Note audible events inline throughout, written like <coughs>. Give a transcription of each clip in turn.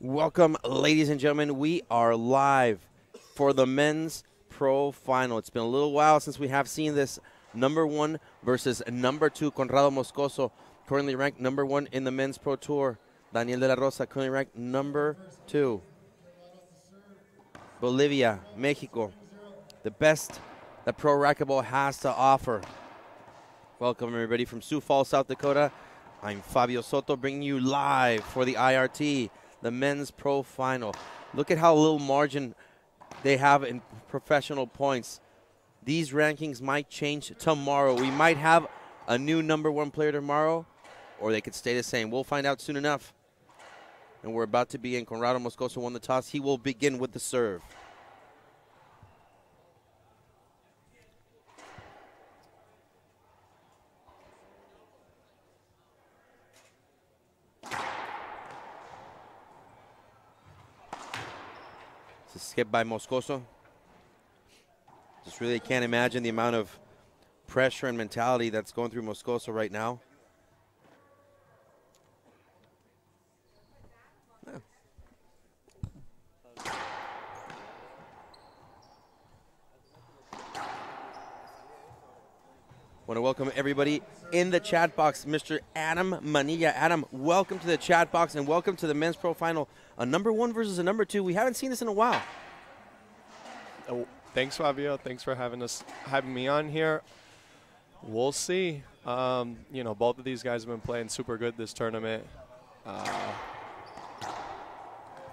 Welcome, ladies and gentlemen. We are live for the men's pro final. It's been a little while since we have seen this number one versus number two. Conrado Moscoso, currently ranked number one in the men's pro tour. Daniel de la Rosa, currently ranked number two. Bolivia, Mexico, the best that pro racquetball has to offer. Welcome, everybody, from Sioux Falls, South Dakota. I'm Fabio Soto bringing you live for the IRT, the men's pro final. Look at how little margin they have in professional points. These rankings might change tomorrow. We might have a new number one player tomorrow, or they could stay the same. We'll find out soon enough. And we're about to begin. Conrado Moscoso won the toss. He will begin with the serve. Skip by Moscoso. Just really can't imagine the amount of pressure and mentality that's going through Moscoso right now. Want to welcome everybody in the chat box, Mr. Adam Manilla. Adam, welcome to the chat box and welcome to the men's pro final. A number one versus a number two. We haven't seen this in a while. Oh, thanks, Fabio. Thanks for having us, having me on here. We'll see. Um, you know, both of these guys have been playing super good this tournament. Uh,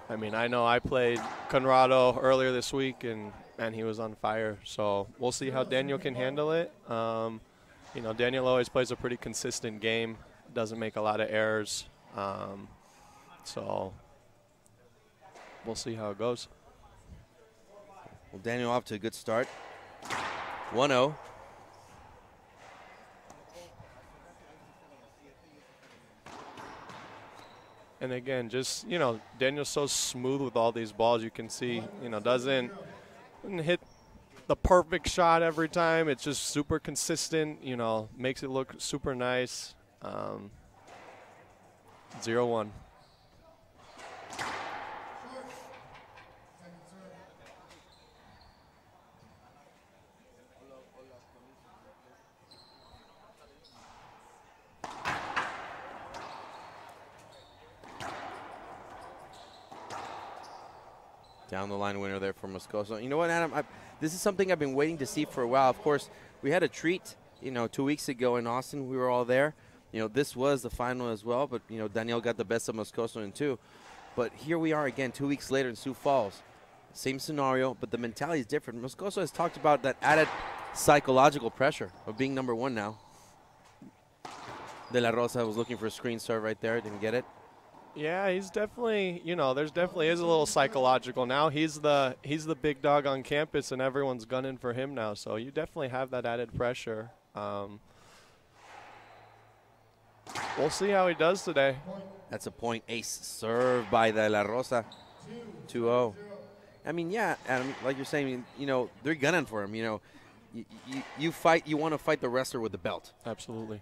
I mean, I know I played Conrado earlier this week, and and he was on fire. So we'll see how Daniel can handle it. Um, you know, Daniel always plays a pretty consistent game. Doesn't make a lot of errors. Um, so we'll see how it goes. Well, Daniel off to a good start. 1 0. And again, just, you know, Daniel's so smooth with all these balls. You can see, you know, doesn't, doesn't hit the perfect shot every time. It's just super consistent, you know, makes it look super nice. Um, 0 1. Winner there for You know what, Adam? I, this is something I've been waiting to see for a while. Of course, we had a treat, you know, two weeks ago in Austin. We were all there. You know, this was the final as well, but, you know, Daniel got the best of Moscoso in two. But here we are again, two weeks later in Sioux Falls. Same scenario, but the mentality is different. Moscoso has talked about that added psychological pressure of being number one now. De La Rosa was looking for a screen serve right there, didn't get it. Yeah, he's definitely, you know, there's definitely is a little psychological now. He's the he's the big dog on campus, and everyone's gunning for him now. So you definitely have that added pressure. Um, we'll see how he does today. That's a point ace serve by De La Rosa. 2-0. I mean, yeah, Adam, like you're saying, you know, they're gunning for him. You know, you, you, you fight, you want to fight the wrestler with the belt. Absolutely.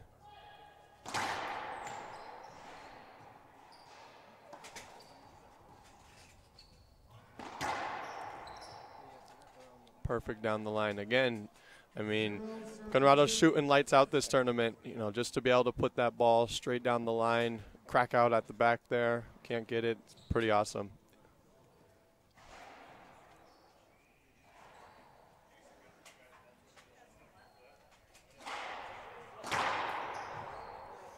Perfect down the line. Again, I mean, Conrado's shooting lights out this tournament. You know, just to be able to put that ball straight down the line, crack out at the back there, can't get it. It's pretty awesome.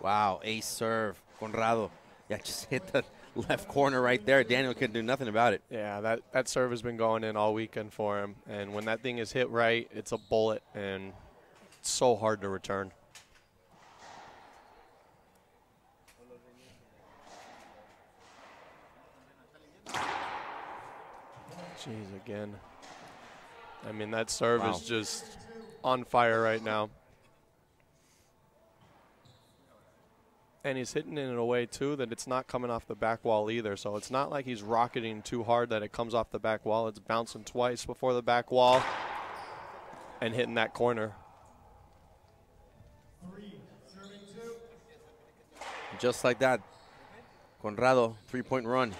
Wow, ace serve, Conrado. <laughs> Yeah, just hit the <laughs> left corner right there. Daniel couldn't do nothing about it. Yeah, that, that serve has been going in all weekend for him. And when that thing is hit right, it's a bullet, and it's so hard to return. Jeez, again. I mean, that serve Wow. is just on fire right now. And he's hitting it in a way, too, that it's not coming off the back wall either. So it's not like he's rocketing too hard that it comes off the back wall. It's bouncing twice before the back wall and hitting that corner. Just like that, Conrado, three point run.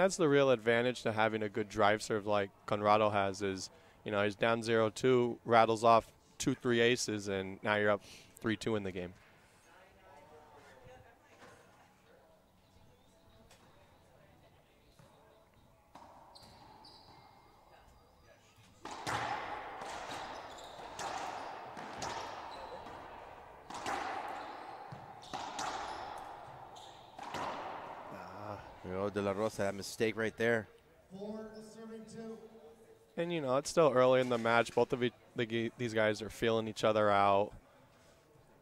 That's the real advantage to having a good drive serve like Conrado has is, you know, he's down 0-2, rattles off two, three aces, and now you're up 3-2 in the game. You that mistake right there. And you know, it's still early in the match. Both of the, these guys are feeling each other out,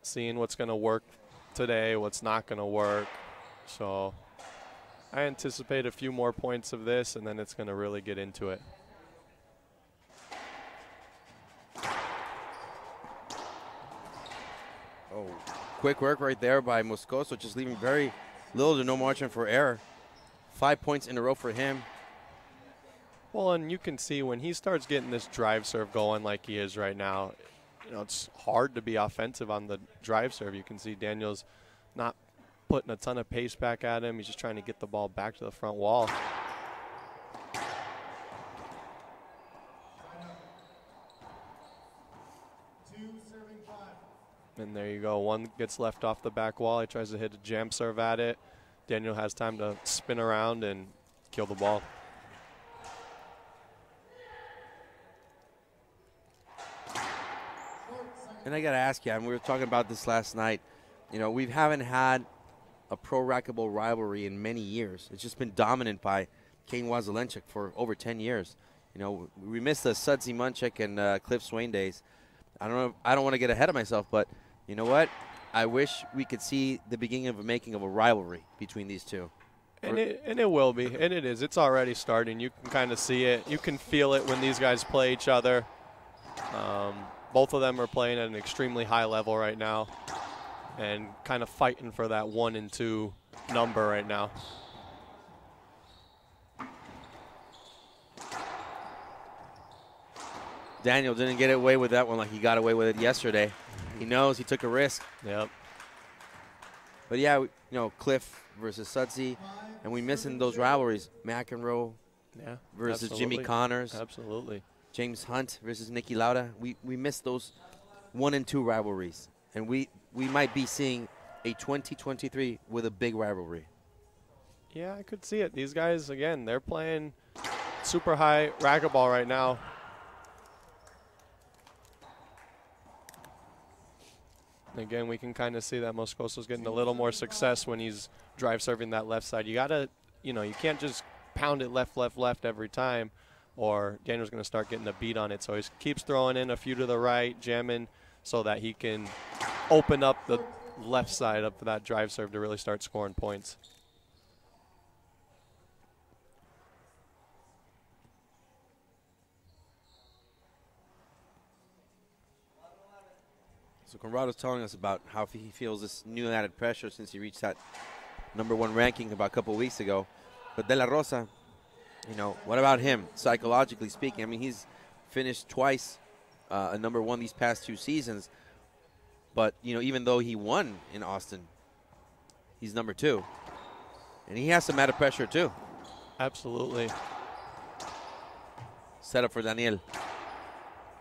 seeing what's going to work today, what's not going to work. So I anticipate a few more points of this, and then it's going to really get into it. Oh, quick work right there by Moscoso, just leaving very little to no margin for error. Five points in a row for him. Well, and you can see when he starts getting this drive serve going like he is right now, you know, it's hard to be offensive on the drive serve. You can see Daniel's not putting a ton of pace back at him. He's just trying to get the ball back to the front wall. And there you go. One gets left off the back wall. He tries to hit a jam serve at it. Daniel has time to spin around and kill the ball. And I got to ask you, I and we were talking about this last night. You know, we haven't had a pro racquetball rivalry in many years. It's just been dominant by Kane Waselenchuk for over 10 years. You know, we missed the Sudsy Monchik and uh, Cliff Swain days. I don't know. I don't want to get ahead of myself, but you know what? I wish we could see the beginning of a making of a rivalry between these two. And it, and it will be, and it is. It's already starting. You can kind of see it. You can feel it when these guys play each other. Um, both of them are playing at an extremely high level right now, and kind of fighting for that one and two number right now. Daniel didn't get away with that one like he got away with it yesterday. He knows he took a risk. Yep. But yeah, we- you know, Cliff versus Sudsy, and we missing those rivalries. McEnroe Yeah. versus Jimmy. Connors, Absolutely. James Hunt versus Niki Lauda. We we missed those one and two rivalries, and we we might be seeing a 2023 with a big rivalry. Yeah, I could see it. These guys, again, they're playing super high racquetball right now. Again, we can kind of see that Moscoso's getting a little more success when he's drive serving that left side. You gotta, you know, you can't just pound it left, left, left every time, or Daniel's going to start getting a beat on it. So he keeps throwing in a few to the right, jamming, so that he can open up the left side up for that drive serve to really start scoring points. So Conrado's telling us about how he feels this new added pressure since he reached that number one ranking about a couple weeks ago. But De La Rosa, you know, what about him psychologically speaking? I mean, he's finished twice uh, a number one these past two seasons. But you know, even though he won in Austin, he's number two, and he has some added pressure too. Absolutely. Set up for Daniel.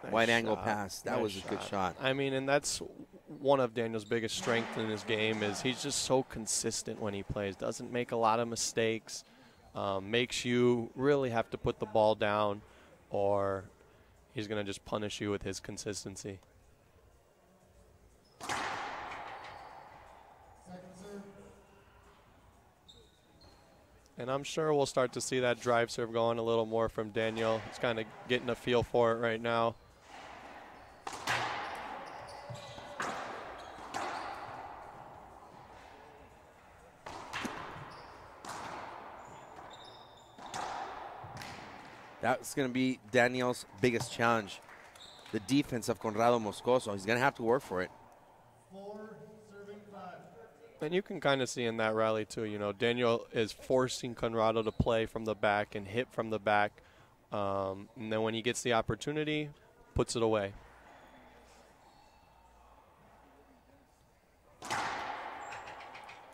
Nice Wide angle pass. That Nice was a good shot. I mean, and that's one of Daniel's biggest strengths in his game is he's just so consistent when he plays. Doesn't make a lot of mistakes. Um, makes you really have to put the ball down, or he's going to just punish you with his consistency. And I'm sure we'll start to see that drive serve going a little more from Daniel. He's kind of getting a feel for it right now. That's going to be Daniel's biggest challenge. The defense of Conrado Moscoso. He's going to have to work for it. And you can kind of see in that rally too. You know, Daniel is forcing Conrado to play from the back and hit from the back, um, and then when he gets the opportunity, puts it away.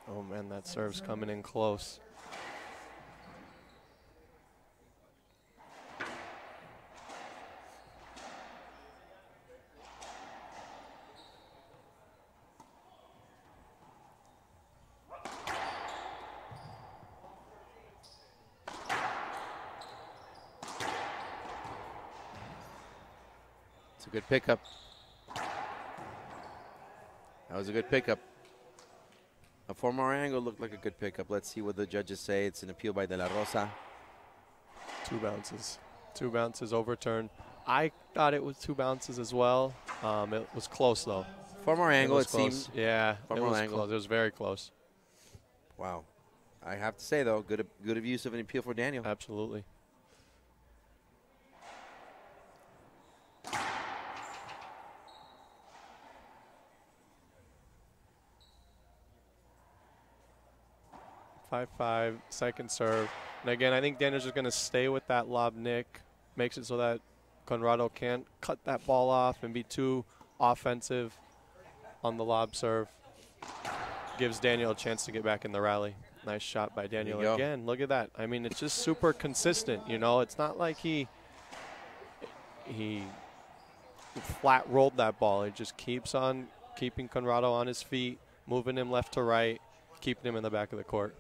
Oh man, that serve's coming in close. Pickup. That was a good pickup. A four more angle looked like a good pickup. Let's see what the judges say. It's an appeal by De La Rosa. Two bounces. Two bounces overturned. I thought it was two bounces as well. Um, it was close though. Four more angle, it, it seemed. Yeah, Four it more was angle. close. It was very close. Wow. I have to say though, good good of use of an appeal for Daniel. Absolutely. Five five second serve, and again I think Daniel's just going to stay with that lob nick, makes it so that Conrado can't cut that ball off and be too offensive on the lob serve. Gives Daniel a chance to get back in the rally. Nice shot by Daniel again. Look at that. I mean, it's just super consistent. You know, it's not like he he flat rolled that ball. He just keeps on keeping Conrado on his feet, moving him left to right, keeping him in the back of the court.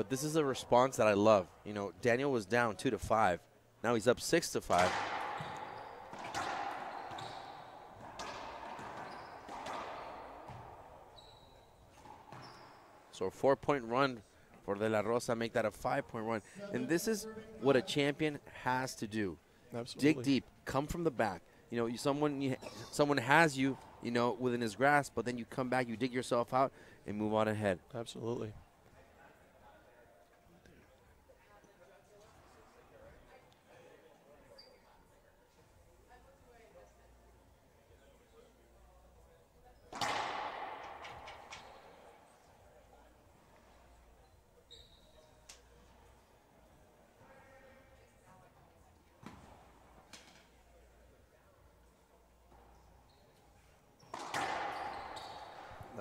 But this is a response that I love. You know, Daniel was down two to five. Now he's up six to five. So a four-point run for De La Rosa, make that a five-point run. And this is what a champion has to do. Absolutely. Dig deep, come from the back. You know, you, someone you, someone has you, you know, within his grasp, but then you come back, you dig yourself out, and move on ahead. Absolutely.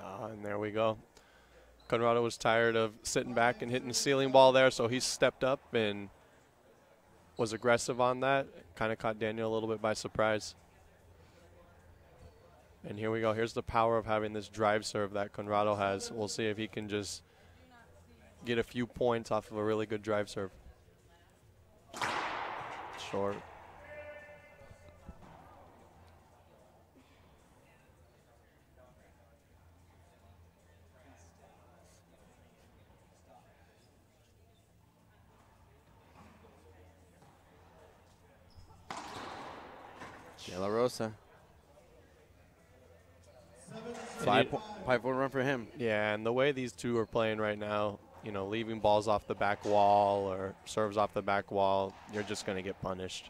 Ah, and there we go. Conrado was tired of sitting back and hitting the ceiling ball there, so he stepped up and was aggressive on that. Kind of caught Daniel a little bit by surprise. And here we go. Here's the power of having this drive serve that Conrado has. We'll see if he can just get a few points off of a really good drive serve. Short. De La Rosa. And Five, po- five point run for him. Yeah, and the way these two are playing right now, you know, leaving balls off the back wall or serves off the back wall, you're just going to get punished.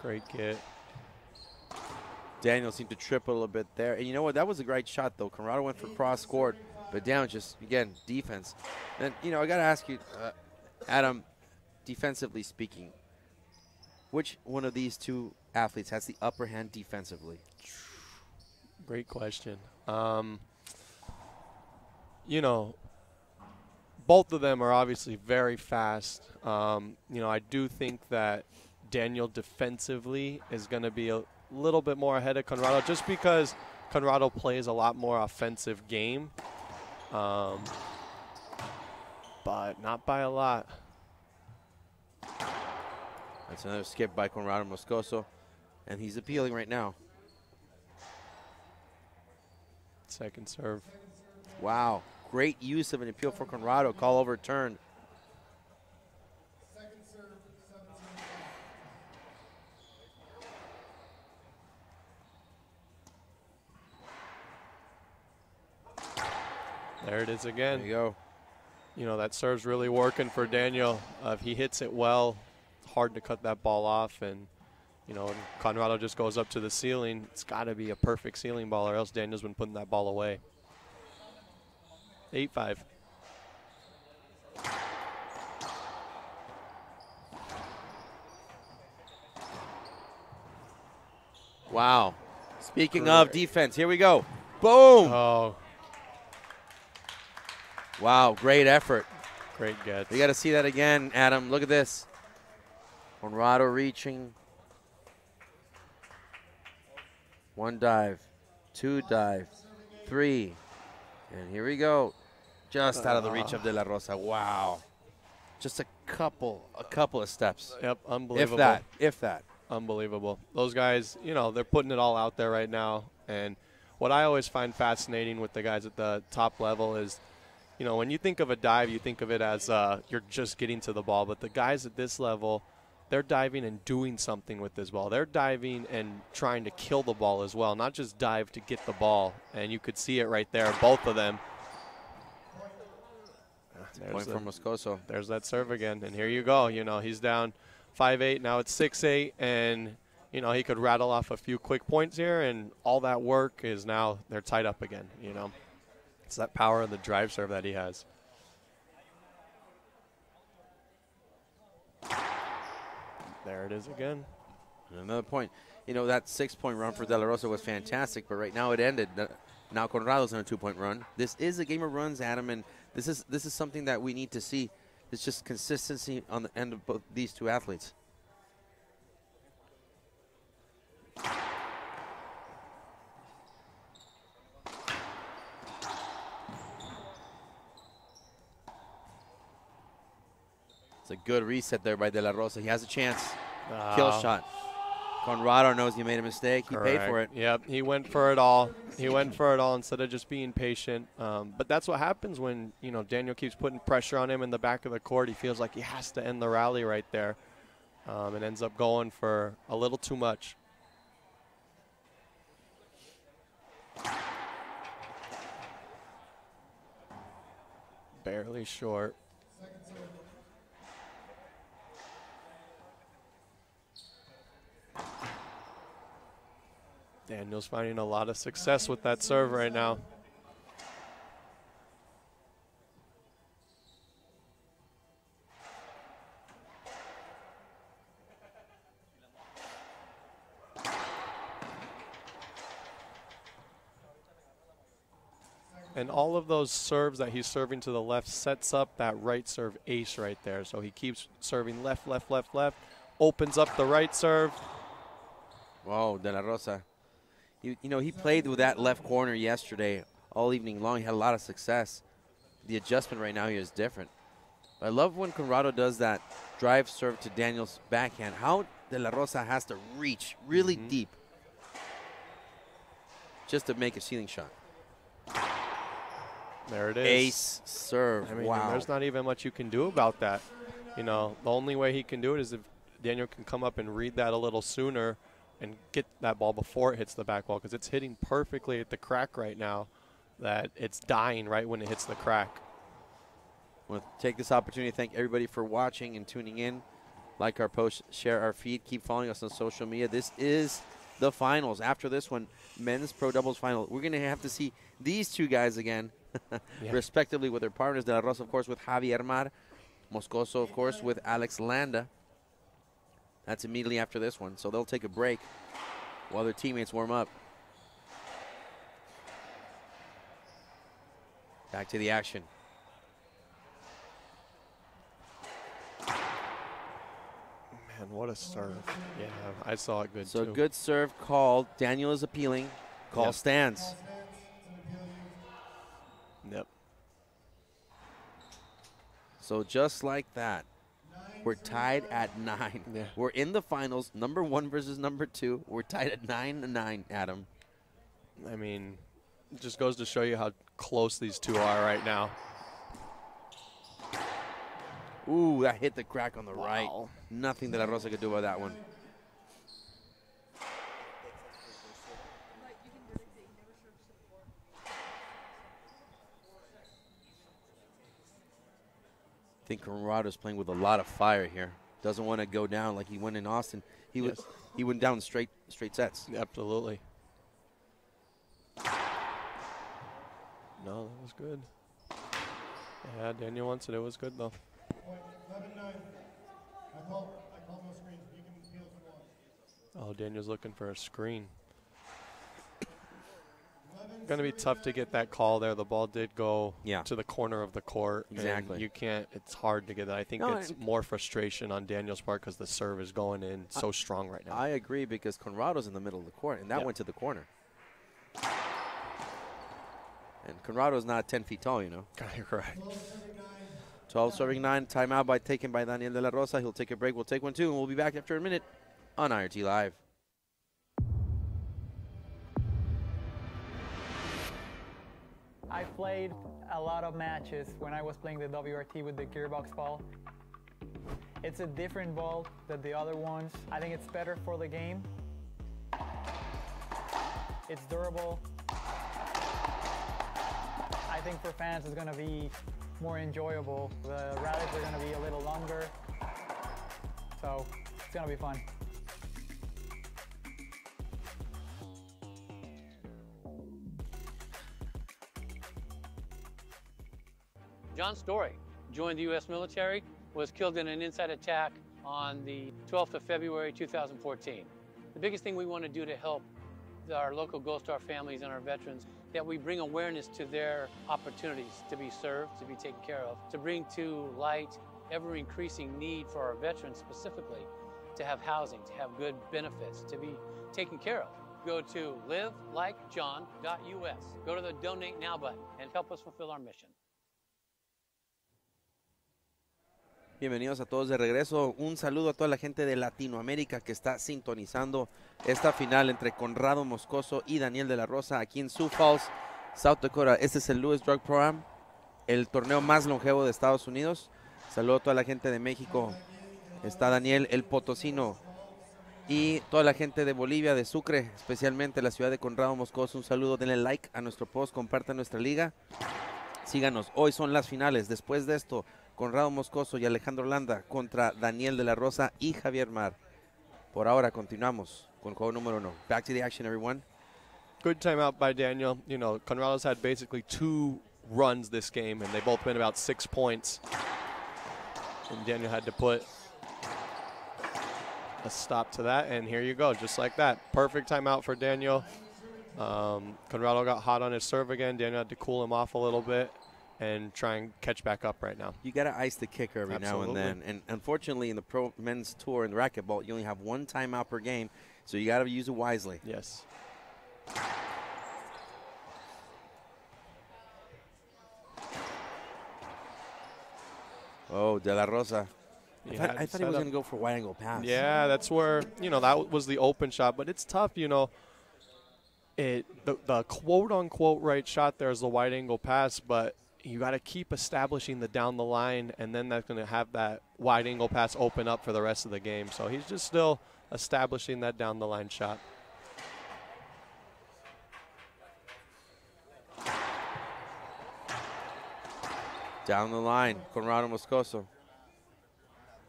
Great get. Daniel seemed to trip a little bit there. And you know what? That was a great shot, though. Conrado went for cross court, but down just, again, defense. And, you know, I got to ask you, uh, Adam, defensively speaking, which one of these two athletes has the upper hand defensively? Great question. Um, you know, both of them are obviously very fast. Um, you know, I do think that Daniel defensively is going to be a little bit more ahead of Conrado just because Conrado plays a lot more offensive game. Um, but not by a lot. That's another skip by Conrado Moscoso, and he's appealing right now. Second serve. Wow. Great use of an appeal for Conrado. Call overturned. There it is There again. you go. you know that serve's really working for Daniel. Uh, if he hits it well, hard to cut that ball off, and you know, Conrado just goes up to the ceiling. It's got to be a perfect ceiling ball, or else Daniel's been putting that ball away. Eight five. Wow. Speaking of defense, here we go. Boom. Oh, Wow. Great effort. great get. We got to see that again, Adam. Look at this. Conrado reaching. One dive, two dive, three, And here we go. Just out of the reach of De La Rosa. Wow. Just a couple, a couple of steps. Yep, unbelievable. If that, if that. Unbelievable. Those guys, you know, they're putting it all out there right now. And what I always find fascinating with the guys at the top level is, you know, when you think of a dive, you think of it as uh, you're just getting to the ball. But the guys at this level, they're diving and doing something with this ball. They're diving and trying to kill the ball as well, not just dive to get the ball. And you could see it right there, both of them. There's Point the, for Moscoso. There's that serve again. And here you go. You know, he's down – five eight. Now it's six eight, and you know he could rattle off a few quick points here, and all that work is now they're tied up again. You know, it's that power and the drive serve that he has. There it is again. Another point. You know, that six point run for De La Rosa was fantastic, but right now it ended. Now Conrado's on a two point run. This is a game of runs, Adam, and this is this is something that we need to see it's just consistency on the end of both these two athletes. It's a good reset there by De La Rosa. He has a chance. Kill shot. Conrado knows he made a mistake. He Correct. paid for it. Yep, he went for it all. He went for it all instead of just being patient. Um, but that's what happens when you know Daniel keeps putting pressure on him in the back of the court. He feels like he has to end the rally right there, um, and ends up going for a little too much. Barely short. Daniel's finding a lot of success with that serve right now. And all of those serves that he's serving to the left sets up that right serve ace right there. So he keeps serving left, left, left, left, opens up the right serve. Wow, De La Rosa you, you know, he played with that left corner yesterday all evening long. He had a lot of success. The adjustment right now here is different. But I love when Conrado does that drive serve to Daniel's backhand. How De La Rosa has to reach really mm -hmm. deep just to make a ceiling shot. There it is. Ace serve. I mean, wow. there's not even much you can do about that. You know, the only way he can do it is if Daniel can come up and read that a little sooner – and get that ball before it hits the back wall because it's hitting perfectly at the crack right now that it's dying right when it hits the crack. We'll take this opportunity to thank everybody for watching and tuning in. Like our post, share our feed, keep following us on social media. This is the finals. After this one, men's pro doubles final. We're going to have to see these two guys again, <laughs> yeah. respectively, with their partners. De La Rosa, of course, with Javier Mar. Moscoso, of course, with Alex Landa. That's immediately after this one. So they'll take a break while their teammates warm up. Back to the action. Man, what a serve. Yeah, I saw it good so too. good serve called. Daniel is appealing. Call yep. stands. Yep. So just like that, we're tied at nine. Yeah. We're in the finals, number one versus number two. We're tied at nine to nine, Adam. I mean, it just goes to show you how close these two are right now. Ooh, that hit the crack on the wow. right. Nothing that Rosa could do about that one. Think Conrado's playing with a lot of fire here. Doesn't want to go down like he went in Austin. He yes. was he went down straight straight sets. Absolutely. No, that was good. Yeah, Daniel wants it. It was good though. Oh, Daniel's looking for a screen going to be tough to get that call there. The ball did go yeah. to the corner of the court. Exactly. you can't. It's hard to get that. I think no, it's more frustration on Daniel's part because the serve is going in so I, strong right now. I agree because Conrado's in the middle of the court, and that went to the corner. And Conrado's not 10 feet tall, you know. <laughs> You're correct. 12 serving 9. Timeout by taken by Daniel De La Rosa. He'll take a break. We'll take one too, and we'll be back after a minute on IRT Live. I played a lot of matches when I was playing the WRT with the gearbox ball. It's a different ball than the other ones. I think it's better for the game. It's durable. I think for fans it's going to be more enjoyable. The rallies are going to be a little longer. So it's going to be fun. John Story joined the U.S. military, was killed in an inside attack on the 12th of February 2014. The biggest thing we want to do to help our local Gold Star families and our veterans that we bring awareness to their opportunities to be served, to be taken care of, to bring to light ever increasing need for our veterans specifically to have housing, to have good benefits, to be taken care of. Go to livelikejohn.us. Go to the donate now button and help us fulfill our mission. Bienvenidos a todos de regreso. Un saludo a toda la gente de Latinoamérica que está sintonizando esta final entre Conrado Moscoso y Daniel de la Rosa aquí en Sioux Falls, South Dakota. Este es el Lewis Drug Program, el torneo más longevo de Estados Unidos. Saludo a toda la gente de México. Está Daniel el Potosino y toda la gente de Bolivia, de Sucre, especialmente la ciudad de Conrado Moscoso. Un saludo, denle like a nuestro post, compartan nuestra liga. Síganos, hoy son las finales. Después de esto, Conrado Moscoso y Alejandro Landa contra Daniel de la Rosa y Javier Mar. Por ahora continuamos con juego número uno. Back to the action, everyone. Good timeout by Daniel. You know, Conrado's had basically two runs this game, and they both been about six points. And Daniel had to put a stop to that, and here you go, just like that. Perfect timeout for Daniel. Um, Conrado got hot on his serve again. Daniel had to cool him off a little bit and try and catch back up right now. You got to ice the kicker every Absolutely. now and then. And unfortunately, in the pro men's tour in the racquetball, you only have one timeout per game, so you got to use it wisely. Yes. Oh, De La Rosa. I thought, I thought he was going to go for wide angle pass. Yeah, that's where you know that was the open shot, but it's tough. You know, it the, the quote unquote right shot there is the wide angle pass, but you got to keep establishing the down the line, and then that's going to have that wide angle pass open up for the rest of the game. So he's just still establishing that down the line shot. Down the line, Conrado Moscoso.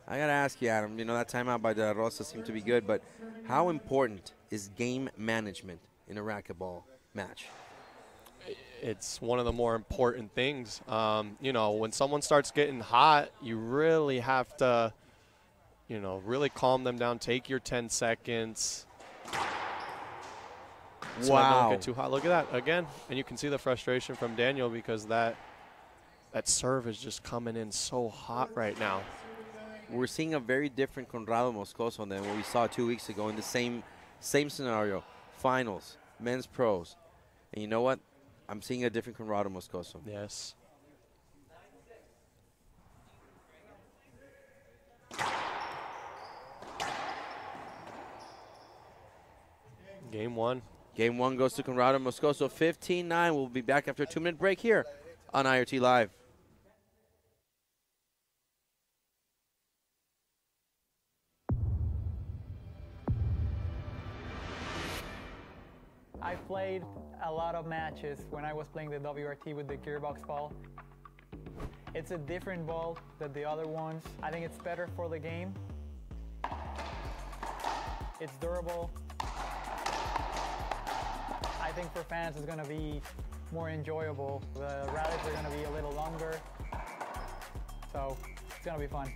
I got to ask you, Adam, you know, that timeout by De La Rosa seemed to be good, but how important is game management in a racquetball match? It's one of the more important things. Um, you know, when someone starts getting hot, you really have to, you know, really calm them down. Take your 10 seconds. So Wow. don't get too hot. Look at that again, and you can see the frustration from Daniel because that that serve is just coming in so hot right now. We're seeing a very different Conrado Moscoso than what we saw two weeks ago in the same same scenario, finals, men's pros. And you know what? I'm seeing a different Conrado Moscoso. Yes. Game one. Game one goes to Conrado Moscoso, 15-9. We'll be back after a two-minute break here on IRT Live. I played a lot of matches when I was playing the WRT with the gearbox ball. It's a different ball than the other ones. I think it's better for the game. It's durable. I think for fans it's going to be more enjoyable. The rallies are going to be a little longer. So it's to be fun.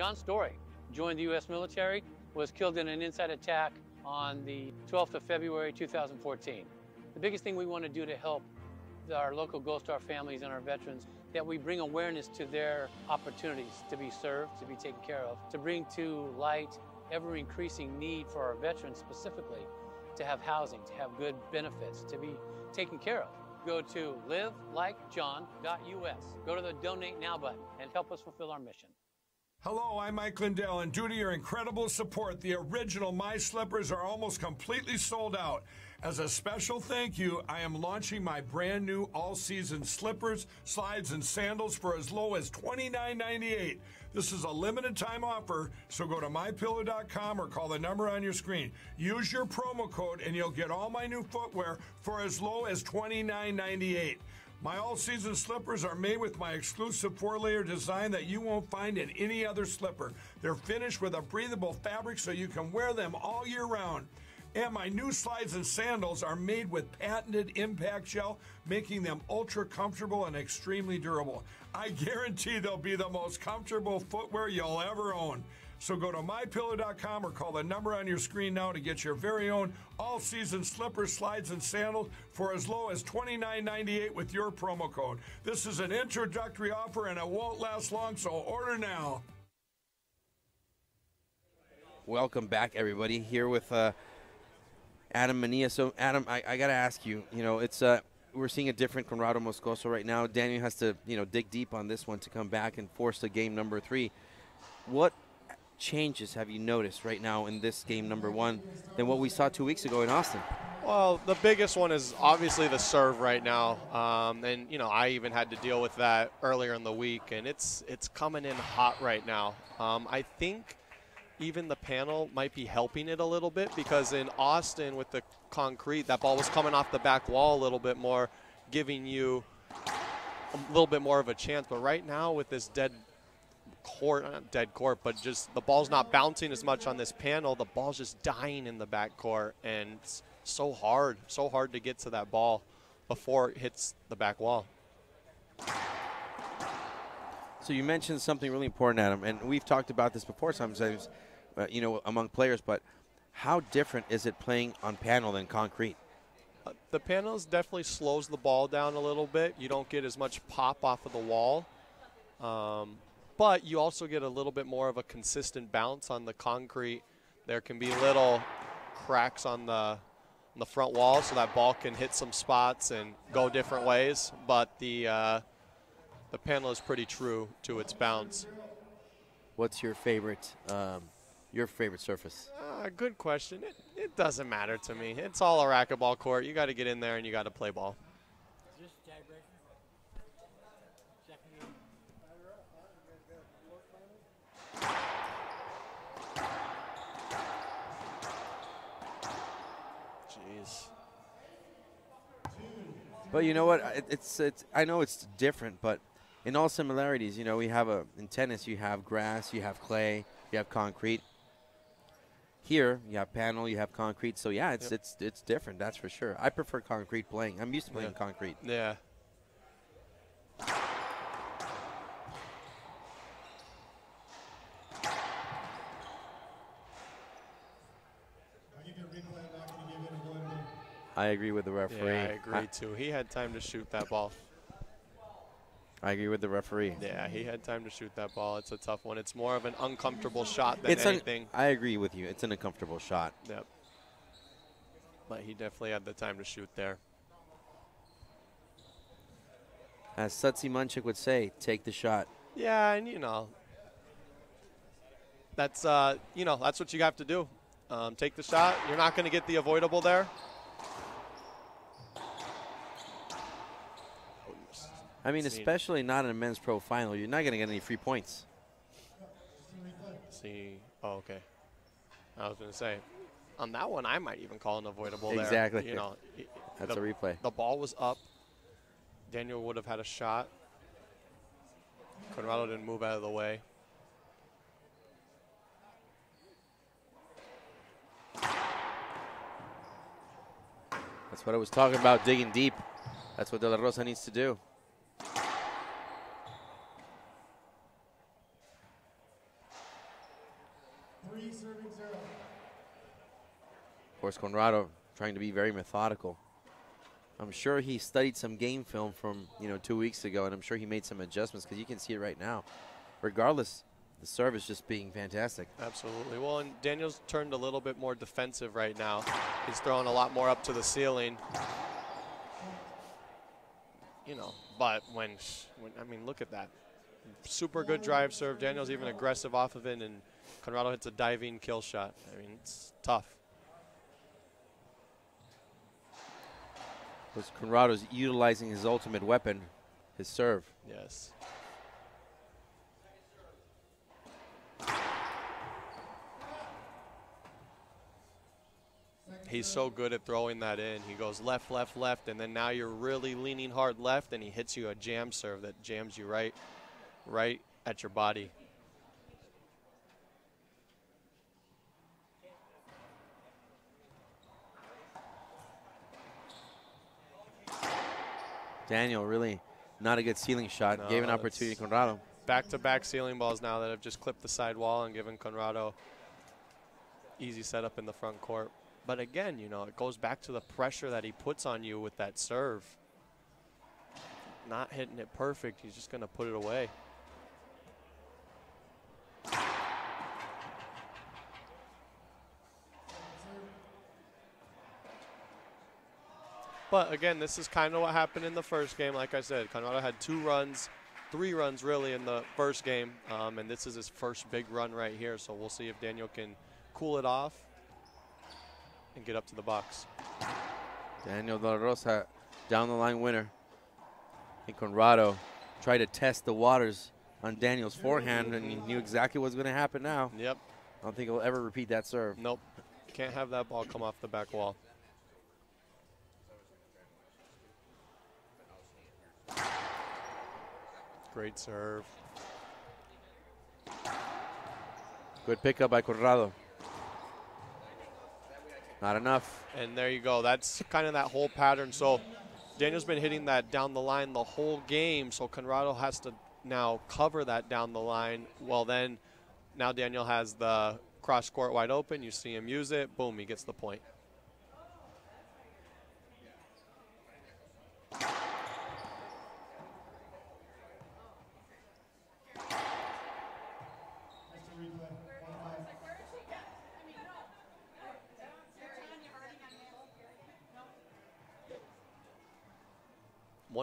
John Story joined the U.S. military, was killed in an inside attack on the 12th of February 2014. The biggest thing we want to do to help our local Gold Star families and our veterans that we bring awareness to their opportunities to be served, to be taken care of, to bring to light ever increasing need for our veterans specifically to have housing, to have good benefits, to be taken care of. Go to livelikejohn.us. Go to the donate now button and help us fulfill our mission. Hello, I'm Mike Lindell, and due to your incredible support, the original My Slippers are almost completely sold out. As a special thank you, I am launching my brand new all season slippers, slides, and sandals for as low as $29.98. This is a limited time offer, so go to mypillow.com or call the number on your screen. Use your promo code, and you'll get all my new footwear for as low as $29.98. My all season slippers are made with my exclusive four layer design that you won't find in any other slipper. They're finished with a breathable fabric so you can wear them all year round. And my new slides and sandals are made with patented impact gel, making them ultra comfortable and extremely durable. I guarantee they'll be the most comfortable footwear you'll ever own. So go to mypillow.com or call the number on your screen now to get your very own all-season slippers, slides, and sandals for as low as $29.98 with your promo code. This is an introductory offer and it won't last long, so order now. Welcome back, everybody. Here with uh, Adam Manilla. So, Adam, I, I got to ask you. You know, it's uh, we're seeing a different Conrado Moscoso right now. Daniel has to, you know, dig deep on this one to come back and force the game number three. What changes have you noticed right now in this game number one than what we saw two weeks ago in Austin? Well, the biggest one is obviously the serve right now, um, and you know I even had to deal with that earlier in the week, and it's it's coming in hot right now. Um, I think even the panel might be helping it a little bit because in Austin with the concrete, that ball was coming off the back wall a little bit more, giving you a little bit more of a chance. But right now with this dead court, not dead court, but just the ball's not bouncing as much on this panel. The ball's just dying in the back court, and it's so hard, so hard to get to that ball before it hits the back wall. So you mentioned something really important, Adam, and we've talked about this before sometimes, uh, you know, among players. But how different is it playing on panel than concrete? Uh, the panels definitely slows the ball down a little bit. You don't get as much pop off of the wall. Um, but you also get a little bit more of a consistent bounce on the concrete. There can be little cracks on the on the front wall, so that ball can hit some spots and go different ways. But the uh, the panel is pretty true to its bounce. What's your favorite um, your favorite surface? Uh, good question. It, it doesn't matter to me. It's all a racquetball court. You got to get in there and you got to play ball. But you know what? It, it's it's. I know it's different, but in all similarities, you know, we have a in tennis you have grass, you have clay, you have concrete. Here you have panel, you have concrete. So yeah, it's yep. it's it's different. That's for sure. I prefer concrete playing. I'm used to playing yeah. concrete. Yeah. I agree with the referee. Yeah, I agree I too. He had time to shoot that ball. I agree with the referee. Yeah, he had time to shoot that ball. It's a tough one. It's more of an uncomfortable shot than it's anything. I agree with you. It's an uncomfortable shot. Yep. But he definitely had the time to shoot there. As Sudsy Monchik would say, take the shot. Yeah, and you know, that's uh, you know that's what you have to do. Um, take the shot. You're not going to get the avoidable there. I mean, especially not in a men's pro final. You're not going to get any free points. See, oh, okay. I was going to say, on that one, I might even call an avoidable exactly. there. You know, that's the, a replay. The ball was up. Daniel would have had a shot. Conrado didn't move out of the way. That's what I was talking about, digging deep. That's what De La Rosa needs to do. Of course, Conrado trying to be very methodical. I'm sure he studied some game film from you know two weeks ago, and I'm sure he made some adjustments because you can see it right now. Regardless, the serve is just being fantastic. Absolutely. Well, and Daniel's turned a little bit more defensive right now. He's throwing a lot more up to the ceiling. You know, but when, when I mean, look at that. Super good drive serve. Daniel's even aggressive off of it, and Conrado hits a diving kill shot. I mean, it's tough. Because Conrado's utilizing his ultimate weapon, his serve. Yes. He's so good at throwing that in. He goes left, left, left, and then now you're really leaning hard left, and he hits you a jam serve that jams you right, right at your body. Daniel really not a good ceiling shot. No, Gave an opportunity to Conrado. Back-to-back ceiling balls now that have just clipped the side wall and given Conrado easy setup in the front court. But again, you know, it goes back to the pressure that he puts on you with that serve. Not hitting it perfect, he's just going to put it away. But again, this is kind of what happened in the first game. Like I said, Conrado had two runs, three runs really in the first game, um, and this is his first big run right here. So we'll see if Daniel can cool it off and get up to the box. Daniel De La Rosa, down the line winner. And Conrado tried to test the waters on Daniel's forehand, and he knew exactly what's going to happen now. Yep. I don't think he'll ever repeat that serve. Nope. Can't have that ball come off the back wall. Great serve. Good pickup by Conrado. Not enough. And there you go. That's kind of that whole pattern. So Daniel's been hitting that down the line the whole game. So Conrado has to now cover that down the line. Well, then now Daniel has the cross court wide open. You see him use it. Boom, he gets the point.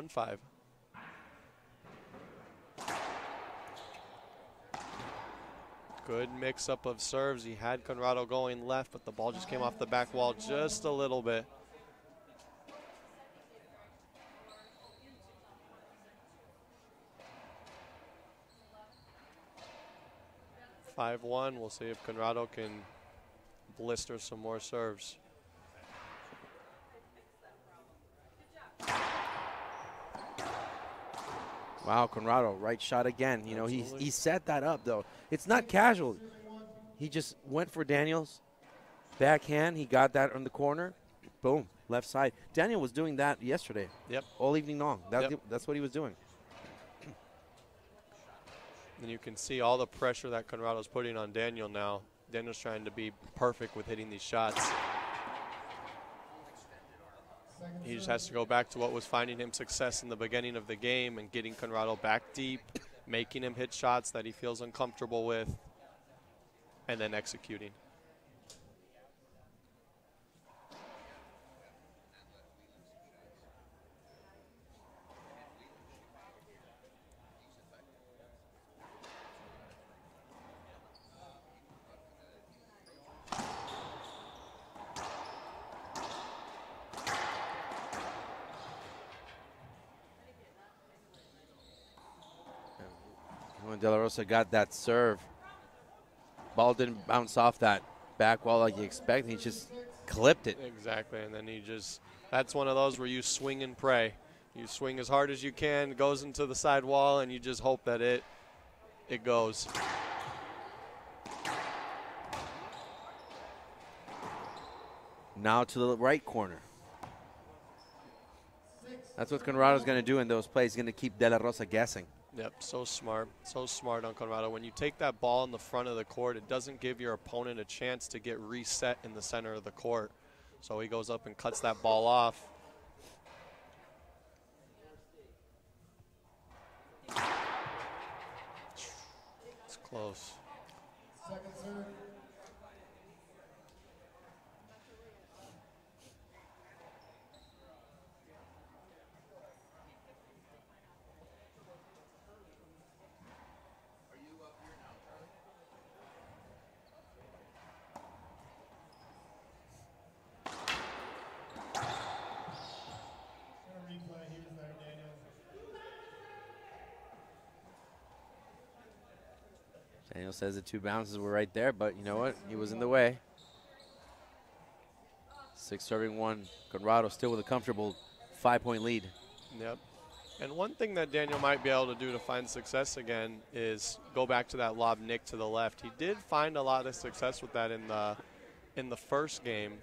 One five. Good mix up of serves. He had Conrado going left, but the ball just came off the back wall just a little bit. Five one. We'll see if Conrado can blister some more serves. Wow, Conrado, right shot again. You know, he, he set that up, though. It's not casual. He just went for Daniels. Backhand, he got that on the corner. Boom, left side. Daniel was doing that yesterday. Yep. All evening long. That's, Yep. that's what he was doing. And you can see all the pressure that Conrado's putting on Daniel now. Daniel's trying to be perfect with hitting these shots. He just has to go back to what was finding him success in the beginning of the game and getting Conrado back deep, making him hit shots that he feels uncomfortable with, and then executing. Rosa got that serve, ball didn't bounce off that back wall like you expect. He just clipped it. Exactly, and then he just, that's one of those where you swing and pray. You swing as hard as you can, goes into the side wall, and you just hope that it, it goes. Now to the right corner. That's what Conrado's going to do in those plays. He's going to keep De La Rosa guessing. Yep, so smart. So smart on Conrado. When you take that ball in the front of the court, it doesn't give your opponent a chance to get reset in the center of the court. So he goes up and cuts that ball off. Says the two bounces were right there, but you know what? He was in the way. Six serving one. Conrado still with a comfortable five point lead. Yep. And one thing that Daniel might be able to do to find success again is go back to that lob nick to the left. He did find a lot of success with that in the in the first game.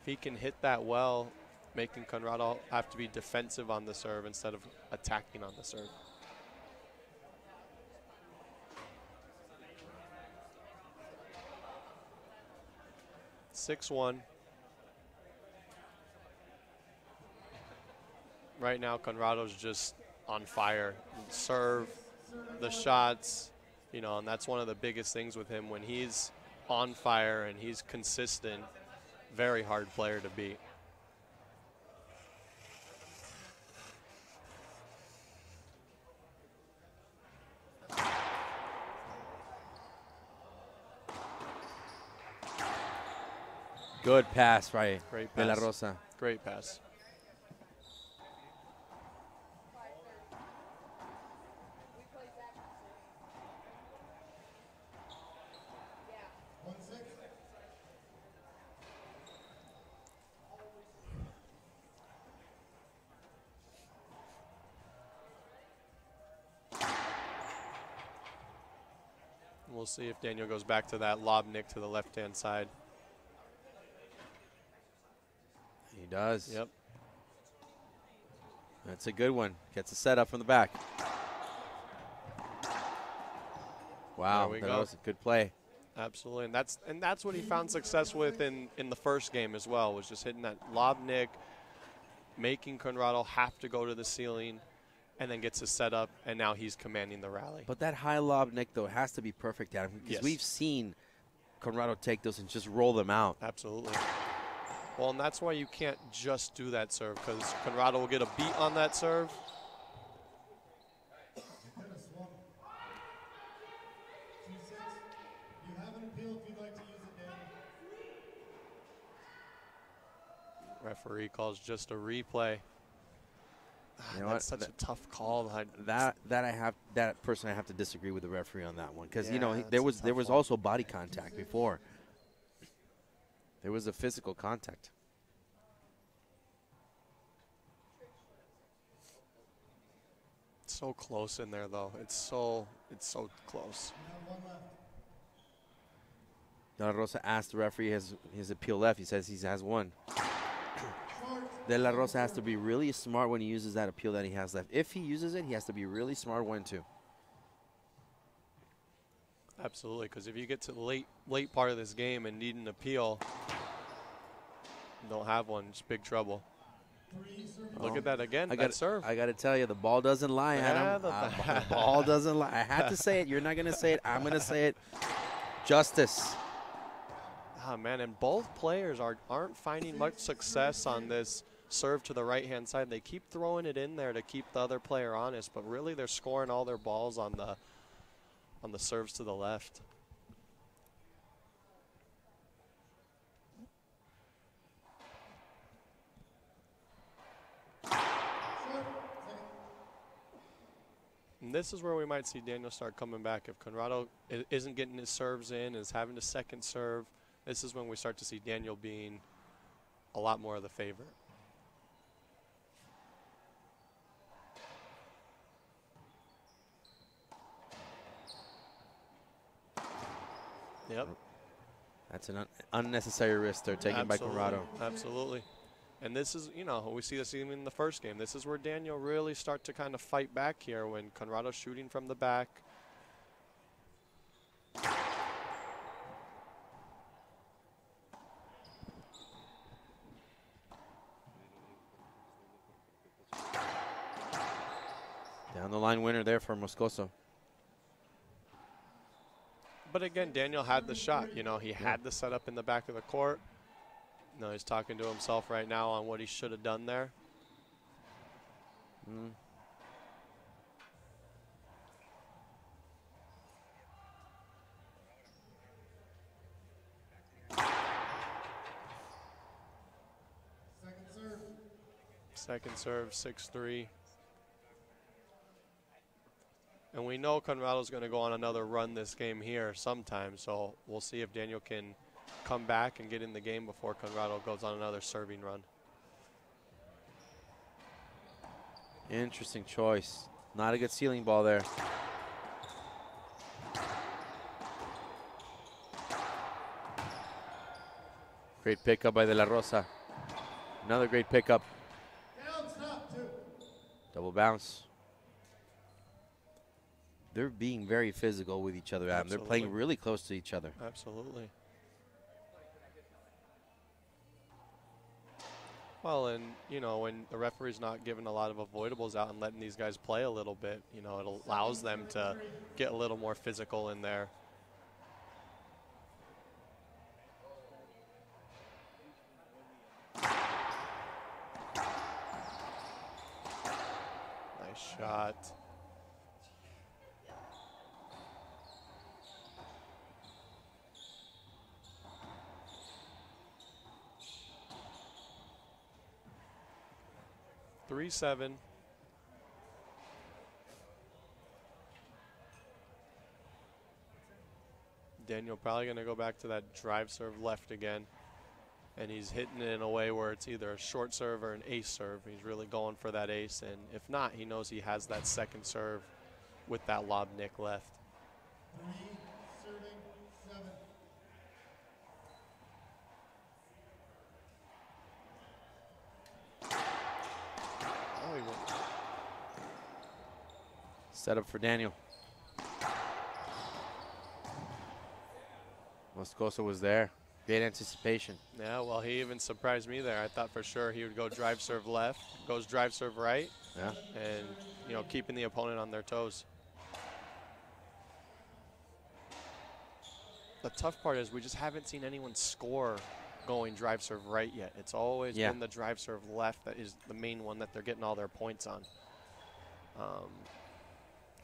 If he can hit that well, making Conrado have to be defensive on the serve instead of attacking on the serve. Six one. right now Conrado's just on fire. Serve, the shots, you know, and that's one of the biggest things with him when he's on fire and he's consistent. Very hard player to beat. Good pass, right? Great De La pass. Rosa. Great pass. We'll see if Daniel goes back to that lob nick to the left hand side. He does. Yep. That's a good one. Gets a setup from the back. Wow, that go. was a good play. Absolutely, and that's and that's what he found success with in in the first game as well. Was just hitting that lob nick, making Conrado have to go to the ceiling, and then gets a setup, and now he's commanding the rally. But that high lob, Nick, though, has to be perfect, Adam, because Yes. we've seen Conrado take those and just roll them out. Absolutely. Well, and that's why you can't just do that serve because Conrado will get a beat on that serve. Tennis one. Two six. You have an appeal if you'd like to use it, Daniel. Referee calls just a replay. Ah, You know that's what? such a tough call. That that I have that person I have to disagree with the referee on that one because you know he, there was there was one. also body contact before. There was a physical contact. So close in there, though. It's so it's so close. You have one left. De La Rosa asked the referee his his appeal left. He says he has one. <coughs> De La Rosa has to be really smart when he uses that appeal that he has left. If he uses it, he has to be really smart when to. Absolutely, because if you get to the late late part of this game and need an appeal, don't have one, it's big trouble. Look at that again. I got serve. I got to tell you, the ball doesn't lie, Yeah, Adam. the- Uh, the ball doesn't lie. I had to say it. You're not gonna say it. I'm gonna say it. Justice. Ah man, and both players are aren't finding much success on this serve to the right hand side. They keep throwing it in there to keep the other player honest, but really they're scoring all their balls on the on the serves to the left. And this is where we might see Daniel start coming back. If Conrado isn't getting his serves in, is having a second serve, this is when we start to see Daniel being a lot more of the favorite. Yep. That's an un- unnecessary risk they're taking by Absolutely. Conrado. Absolutely. And this is, you know, we see this even in the first game. This is where Daniel really start to kind of fight back here when Conrado's shooting from the back. Down the line winner there for Moscoso. But again, Daniel had the shot. You know, he had the setup in the back of the court. No, he's talking to himself right now on what he should have done there. Mm. Second serve. Second serve, 6-3. And we know Conrado's going to go on another run this game here sometime, so we'll see if Daniel can come back and get in the game before Conrado goes on another serving run. Interesting choice. Not a good ceiling ball there. Great pickup by De La Rosa. Another great pickup. Down, stop. Double bounce. They're being very physical with each other, Adam. They're playing really close to each other. Absolutely. Well, and you know, when the referee's not giving a lot of avoidables out and letting these guys play a little bit, you know, it allows them to get a little more physical in there. Nice shot. Three seven. Daniel probably going to go back to that drive serve left again. And he's hitting it in a way where it's either a short serve or an ace serve. He's really going for that ace. And if not, he knows he has that second serve with that lob nick left. Three, serving, seven. Oh, he went. Set up for Daniel. Moscoso was there. Great anticipation. Yeah, well, he even surprised me there. I thought for sure he would go drive serve left, goes drive serve right, Yeah. and you know keeping the opponent on their toes. The tough part is we just haven't seen anyone score going drive serve right yet. It's always Yeah. been the drive serve left that is the main one that they're getting all their points on. Um,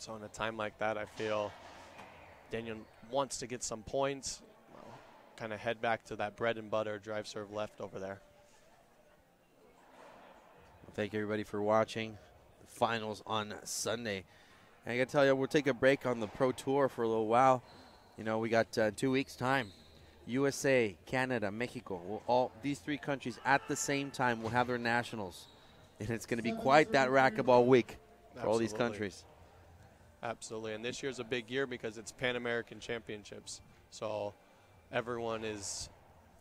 so in a time like that, I feel Daniel wants to get some points. Well, kind of head back to that bread and butter drive serve left over there. Thank you everybody for watching the finals on Sunday. And I gotta tell you, we'll take a break on the Pro Tour for a little while. You know, we got uh, two weeks time. USA, Canada, Mexico, will all these three countries at the same time will have their nationals, and it's going to be quite that racquetball week for all these countries. Absolutely. And this year's a big year because it's Pan American Championships. So everyone is,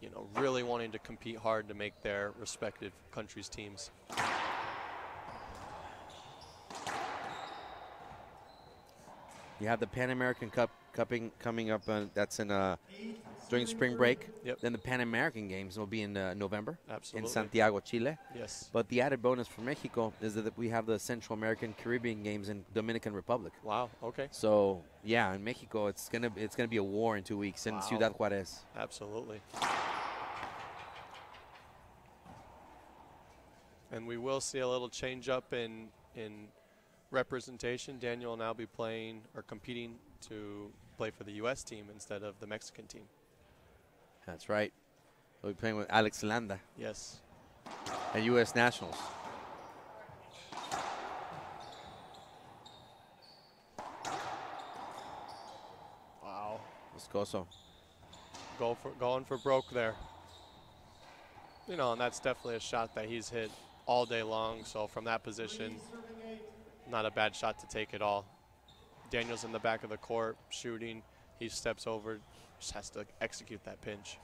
you know, really wanting to compete hard to make their respective countries' teams. You have the Pan American Cup cupping coming up. Uh, that's in uh, during spring break. Yep. Then the Pan American Games will be in uh, November Absolutely. in Santiago, Chile. Yes. But the added bonus for Mexico is that we have the Central American Caribbean Games in Dominican Republic. Wow. Okay. So yeah, in Mexico, it's gonna it's gonna be a war in two weeks in Wow. Ciudad Juarez. Absolutely. And we will see a little change up in in representation. Daniel will now be playing or competing to play for the U.S. team instead of the Mexican team. That's right. We'll be playing with Alex Landa Yes. at U.S. Nationals. Wow. Moscoso. Go for going for broke there. You know, and that's definitely a shot that he's hit all day long. So from that position, not a bad shot to take at all. Daniel's in the back of the court shooting. He steps over, just has to execute that pinch.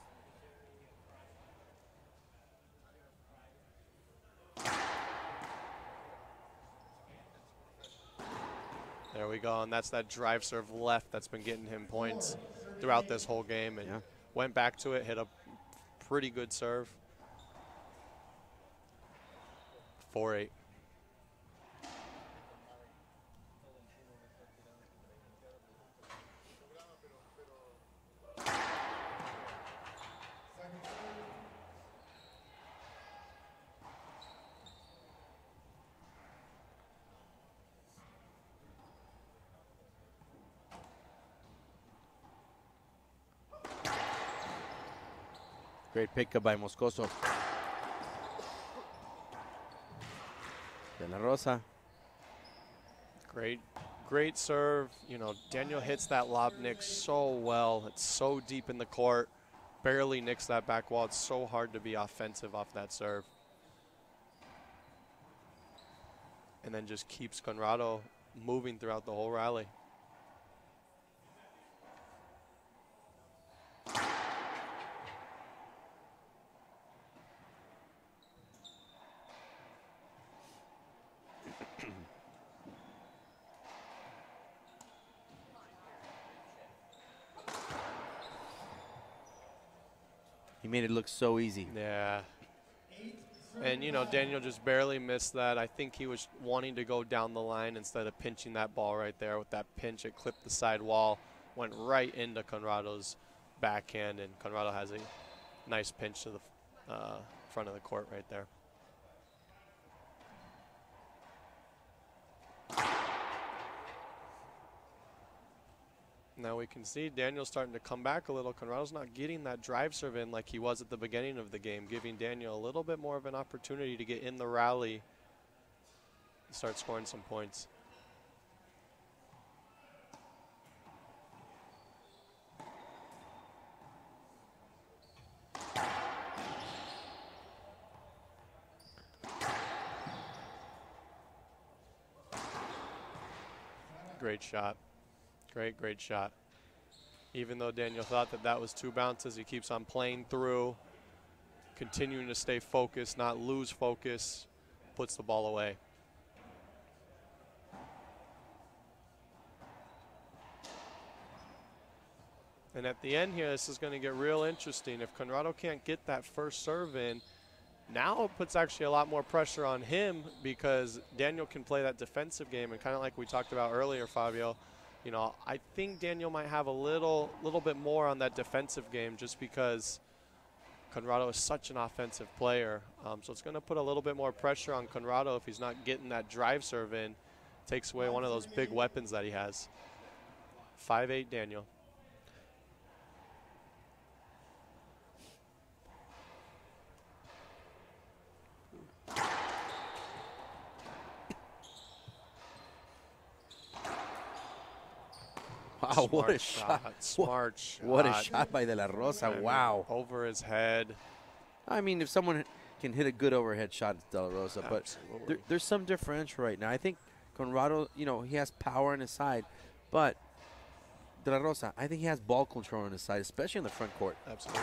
There we go, and that's that drive serve left that's been getting him points throughout this whole game, and Yeah. went back to it, hit a pretty good serve. Four eight. Great pickup by Moscoso. De La Rosa. Great, great serve. You know, Daniel hits that lob nick so well. It's so deep in the court. Barely nicks that back wall. It's so hard to be offensive off that serve. And then just keeps Conrado moving throughout the whole rally. Made it look so easy. Yeah. And, you know, Daniel just barely missed that. I think he was wanting to go down the line instead of pinching that ball right there. With that pinch, it clipped the side wall, went right into Conrado's backhand, and Conrado has a nice pinch to the uh, front of the court right there. Now we can see Daniel starting to come back a little. Conrado's not getting that drive serve in like he was at the beginning of the game, giving Daniel a little bit more of an opportunity to get in the rally and start scoring some points. Great shot. Great, great shot. Even though Daniel thought that that was two bounces, he keeps on playing through, continuing to stay focused, not lose focus, puts the ball away. And at the end here, this is going to get real interesting. If Conrado can't get that first serve in, now it puts actually a lot more pressure on him because Daniel can play that defensive game. And kind of like we talked about earlier, Fabio, you know, I think Daniel might have a little, little bit more on that defensive game just because Conrado is such an offensive player. Um, so it's going to put a little bit more pressure on Conrado if he's not getting that drive serve in. Takes away one of those big weapons that he has. 5'8 Daniel. What a Smart shot. Smart shot. What a shot by De La Rosa. I mean, Wow. Over his head. I mean, if someone can hit a good overhead shot, it's De La Rosa. But there, there's some differential right now. I think Conrado, you know, he has power on his side, but De La Rosa, I think he has ball control on his side, especially in the front court. Absolutely.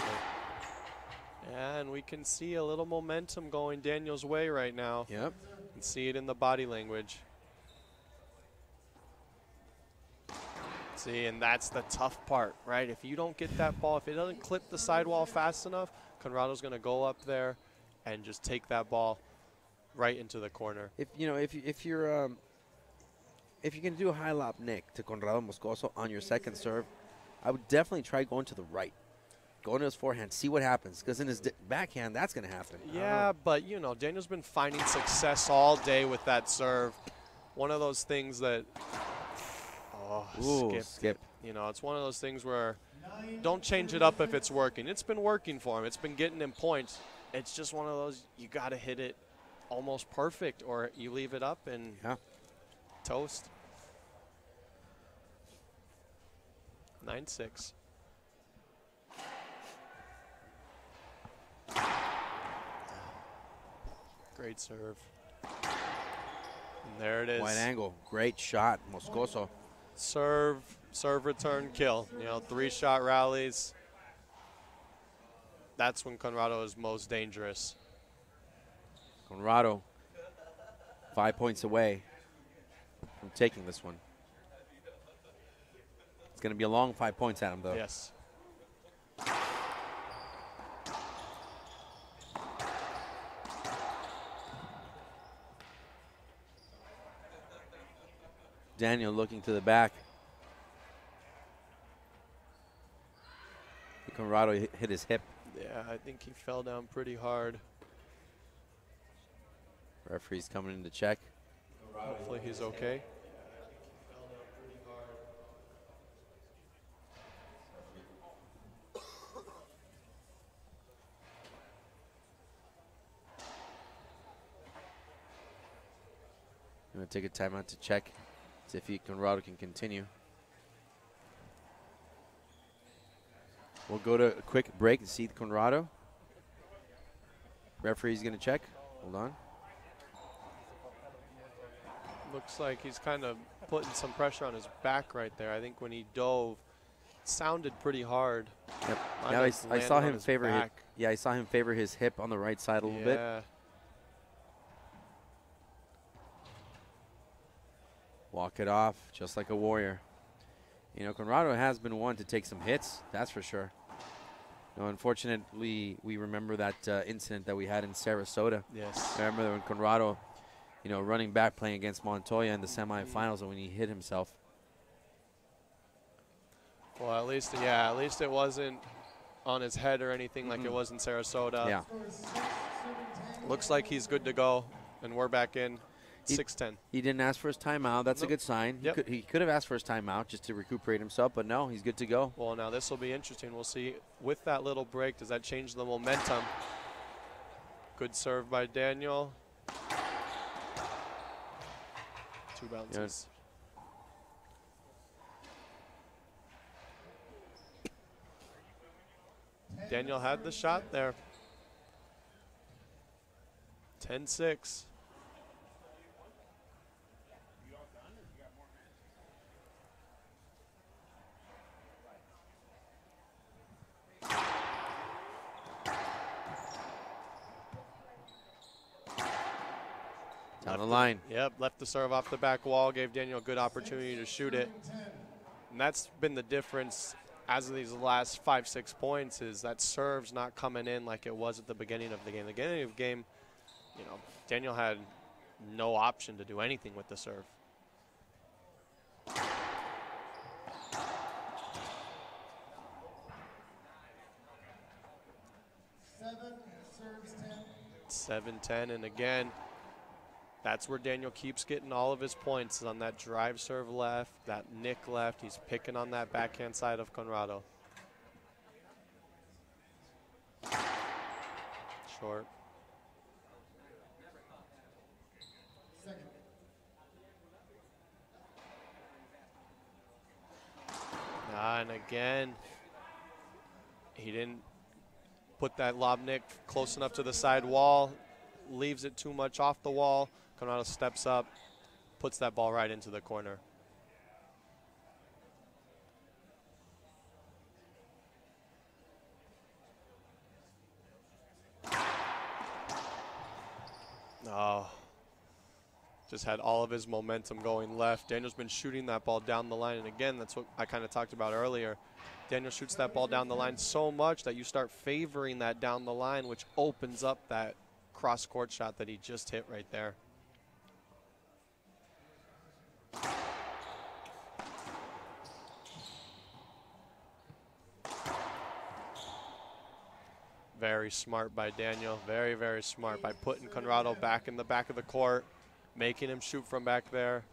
And we can see a little momentum going Daniel's way right now. Yep. You can see it in the body language. See, and that's the tough part, right? If you don't get that ball, if it doesn't clip the sidewall fast enough, Conrado's going to go up there and just take that ball right into the corner. If you know, if if you're um, if you can do a high lob nick to Conrado Moscoso on your second serve, I would definitely try going to the right, Going to his forehand, see what happens. Because in his backhand, that's going to happen. Yeah, but you know, Daniel's been finding success all day with that serve. One of those things that oh, Ooh, skip. You know, it's one of those things where don't change it up if it's working. It's been working for him. It's been getting him points. It's just one of those you got to hit it almost perfect, or you leave it up and Yeah. toast. Nine six. Great serve. And there it is. Wide angle, great shot, Moscoso. Serve, serve, return, kill. You know, three shot rallies. That's when Conrado is most dangerous. Conrado, five points away from taking this one. It's going to be a long five points at him, though. Yes. Daniel looking to the back. Conrado hit his hip. Yeah, I think he fell down pretty hard. Referee's coming in to check. Hopefully he's okay. I'm going to take a timeout to check see if he, Conrado can continue. We'll go to a quick break and see the Conrado. Referee's going to check. Hold on. Looks like he's kind of putting some pressure on his back right there. I think when he dove, it sounded pretty hard. Yep. Yeah, I, I saw him favor his, yeah, I saw him favor his hip on the right side a little bit. Walk it off just like a warrior. You know, Conrado has been one to take some hits, that's for sure. You know, unfortunately, we remember that uh, incident that we had in Sarasota. Yes. I remember when Conrado, you know, running back playing against Montoya in the semifinals and when he hit himself. Well, at least, yeah, at least it wasn't on his head or anything like it was in Sarasota. yeah. Looks like he's good to go, and we're back in He- 6'10. He didn't ask for his timeout. That's Nope. a good sign. Yep. He, could, he could have asked for his timeout just to recuperate himself, but no, he's good to go. Well, now this will be interesting. We'll see with that little break, does that change the momentum? Good serve by Daniel. Two bounces. Daniel had the shot there. 10 6. Down the line. Yep, left the serve off the back wall, gave Daniel a good opportunity to shoot it. And that's been the difference as of these last five, six points is that serve's not coming in like it was at the beginning of the game. The beginning of the game, you know, Daniel had no option to do anything with the serve. Seven serves ten. 7 10. And again, that's where Daniel keeps getting all of his points on that drive serve left, that nick left. He's picking on that backhand side of Conrado. Short. Ah, and again, he didn't put that lob nick close enough to the side wall, leaves it too much off the wall. Conrado steps up, puts that ball right into the corner. Oh, just had all of his momentum going left. Daniel's been shooting that ball down the line, and again, that's what I kind of talked about earlier. Daniel shoots that ball down the line so much that you start favoring that down the line, which opens up that cross court shot that he just hit right there. Very smart by Daniel. Very, very smart by putting Conrado back in the back of the court, making him shoot from back there.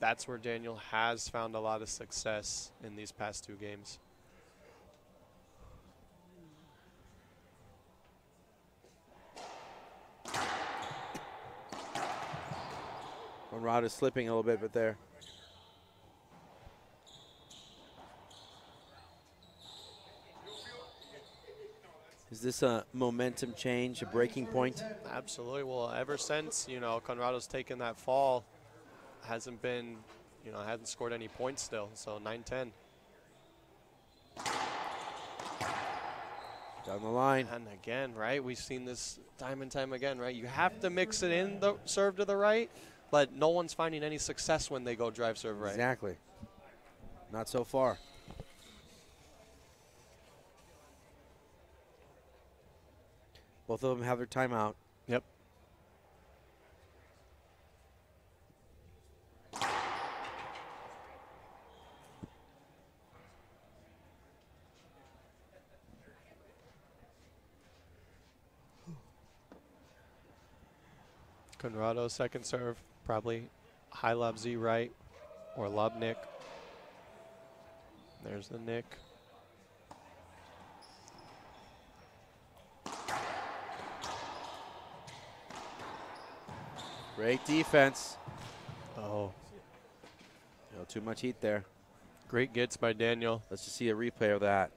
That's where Daniel has found a lot of success in these past two games. Conrado is slipping a little bit, but there. This a momentum change, a breaking point? Absolutely. Well, ever since you know Conrado's taken that fall, hasn't been, you know, hasn't scored any points still. So 9-10. Down the line. And again, right? We've seen this time and time again, right? You have to mix it in the serve to the right, but no one's finding any success when they go drive serve right. Exactly. Not so far. Both of them have their timeout. Yep. Conrado second serve, probably high lob Z right or lob Nick. There's the Nick. Great defense. Oh, No, too much heat there. great gets by Daniel. Let's just see a replay of that.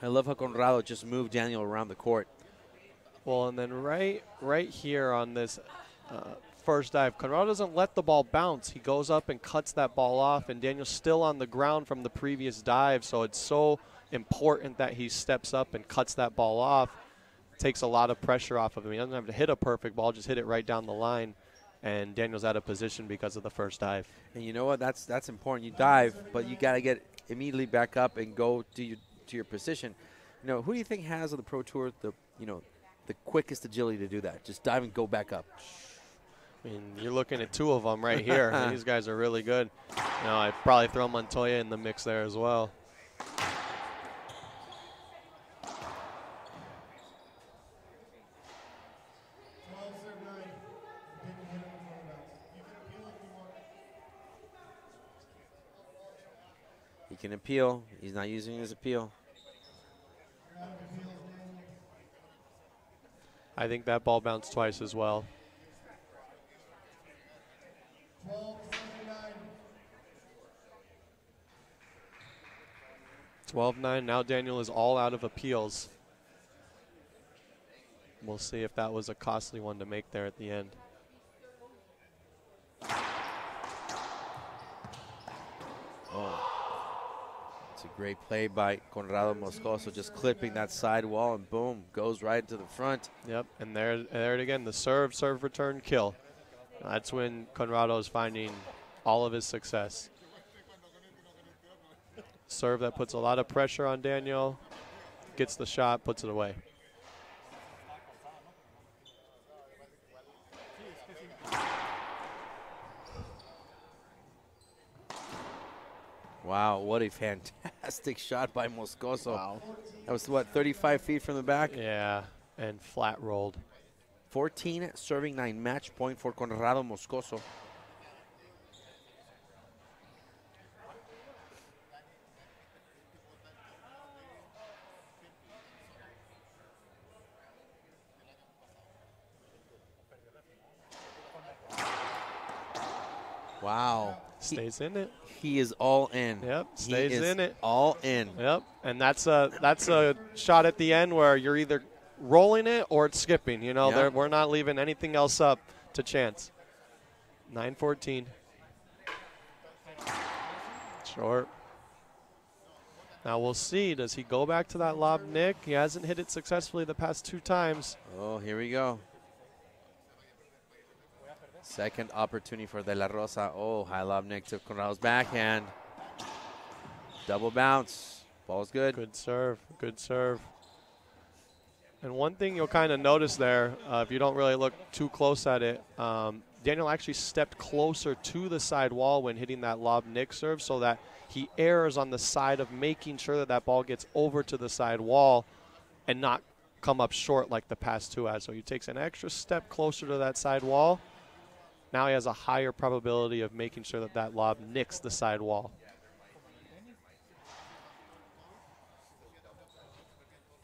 I love how Conrado just moved Daniel around the court. Well, and then right, right here on this uh, first dive, Conrado doesn't let the ball bounce. He goes up and cuts that ball off, and Daniel's still on the ground from the previous dive. So it's so important that he steps up and cuts that ball off. Takes a lot of pressure off of him. He doesn't have to hit a perfect ball; just hit it right down the line. And Daniel's out of position because of the first dive. And you know what? That's that's important. You dive, but you got to get immediately back up and go to your to your position. You know, who do you think has on the pro tour the you know the quickest agility to do that? Just dive and go back up. I mean, you're looking at two of them right here. <laughs> These guys are really good. You know, I probably throw Montoya in the mix there as well. Twelve serve nine. Didn't hit him before the bounce. You can appeal if you want. He can appeal. He's not using his appeal. I think that ball bounced twice as well. Twelve nine. 12 9. Now Daniel is all out of appeals. We'll see if that was a costly one to make there at the end. It's a great play by Conrado Moscoso, just clipping that side wall and boom, goes right into the front. Yep, and there, there it again. The serve, serve, return, kill. That's when Conrado is finding all of his success. Serve that puts a lot of pressure on Daniel, gets the shot, puts it away. Wow, what a fantastic <laughs> shot by Moscoso. That was what, 35 feet from the back? Yeah, and flat rolled. 14 serving nine match point for Conrado Moscoso. Wow. He, Stays in it. he is all in. Yep, stays in it. All in. Yep, and that's a that's a shot at the end where you're either rolling it or it's skipping. You know, there we're not leaving anything else up to chance. 9-14. Short. Now we'll see. Does he go back to that lob, Nick? He hasn't hit it successfully the past two times. Oh, here we go. Second opportunity for De La Rosa. Oh, high lob Nick to Conrado's backhand. Double bounce. Ball's good. Good serve. Good serve. And one thing you'll kind of notice there, uh, if you don't really look too close at it, um, Daniel actually stepped closer to the side wall when hitting that lob Nick serve so that he errs on the side of making sure that that ball gets over to the side wall and not come up short like the past two has. So he takes an extra step closer to that side wall. Now he has a higher probability of making sure that that lob nicks the side wall.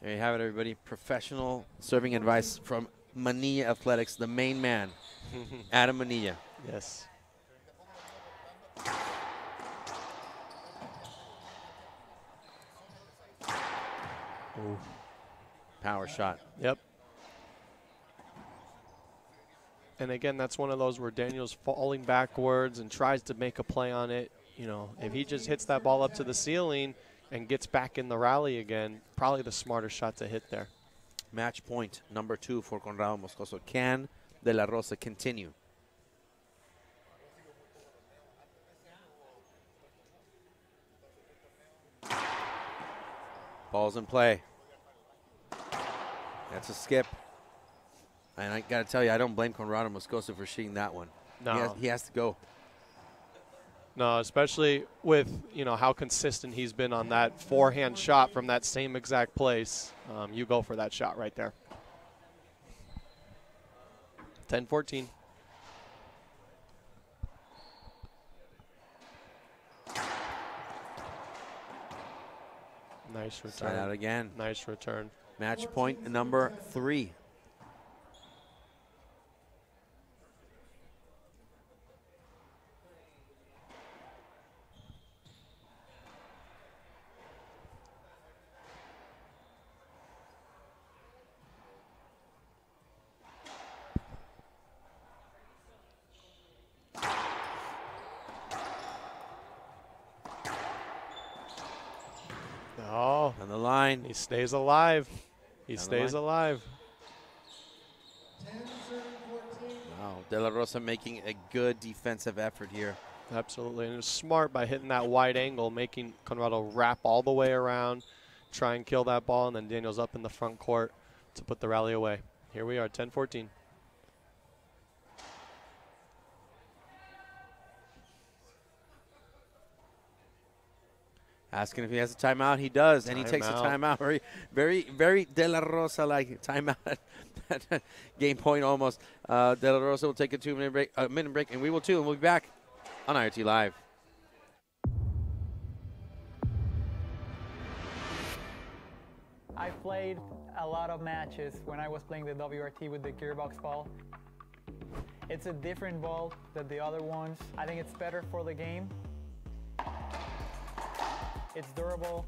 There you have it, everybody. Professional serving advice from Manilla Athletics, the main man, <laughs> Adam Manilla. Yes. Ooh. Power shot. Yep. And again, that's one of those where Daniel's falling backwards and tries to make a play on it. You know, if he just hits that ball up to the ceiling and gets back in the rally again, probably the smarter shot to hit there. Match point number two for Conrado Moscoso. Can De La Rosa continue? Ball's in play. That's a skip. And I got to tell you, I don't blame Conrado Moscoso for shooting that one. No. He has, he has to go. No, especially with you know how consistent he's been on that forehand shot from that same exact place. Um, you go for that shot right there. 10-14. Nice Try that return. again. Nice return. Match point number three. line. He stays alive. He Down stays alive. 10 serving 14. Wow, De La Rosa making a good defensive effort here. Absolutely. And it was smart by hitting that wide angle, making Conrado wrap all the way around, try and kill that ball, and then Daniel's up in the front court to put the rally away. Here we are, 10 Asking if he has a timeout, he does, and he takes a Timeout. timeout. Very, very, very De La Rosa like timeout. <laughs> Game point almost. Uh, De La Rosa will take a two minute break, a minute break, and we will too. And we'll be back on IRT Live. I played a lot of matches when I was playing the WRT with the gearbox ball. It's a different ball than the other ones. I think it's better for the game. It's durable.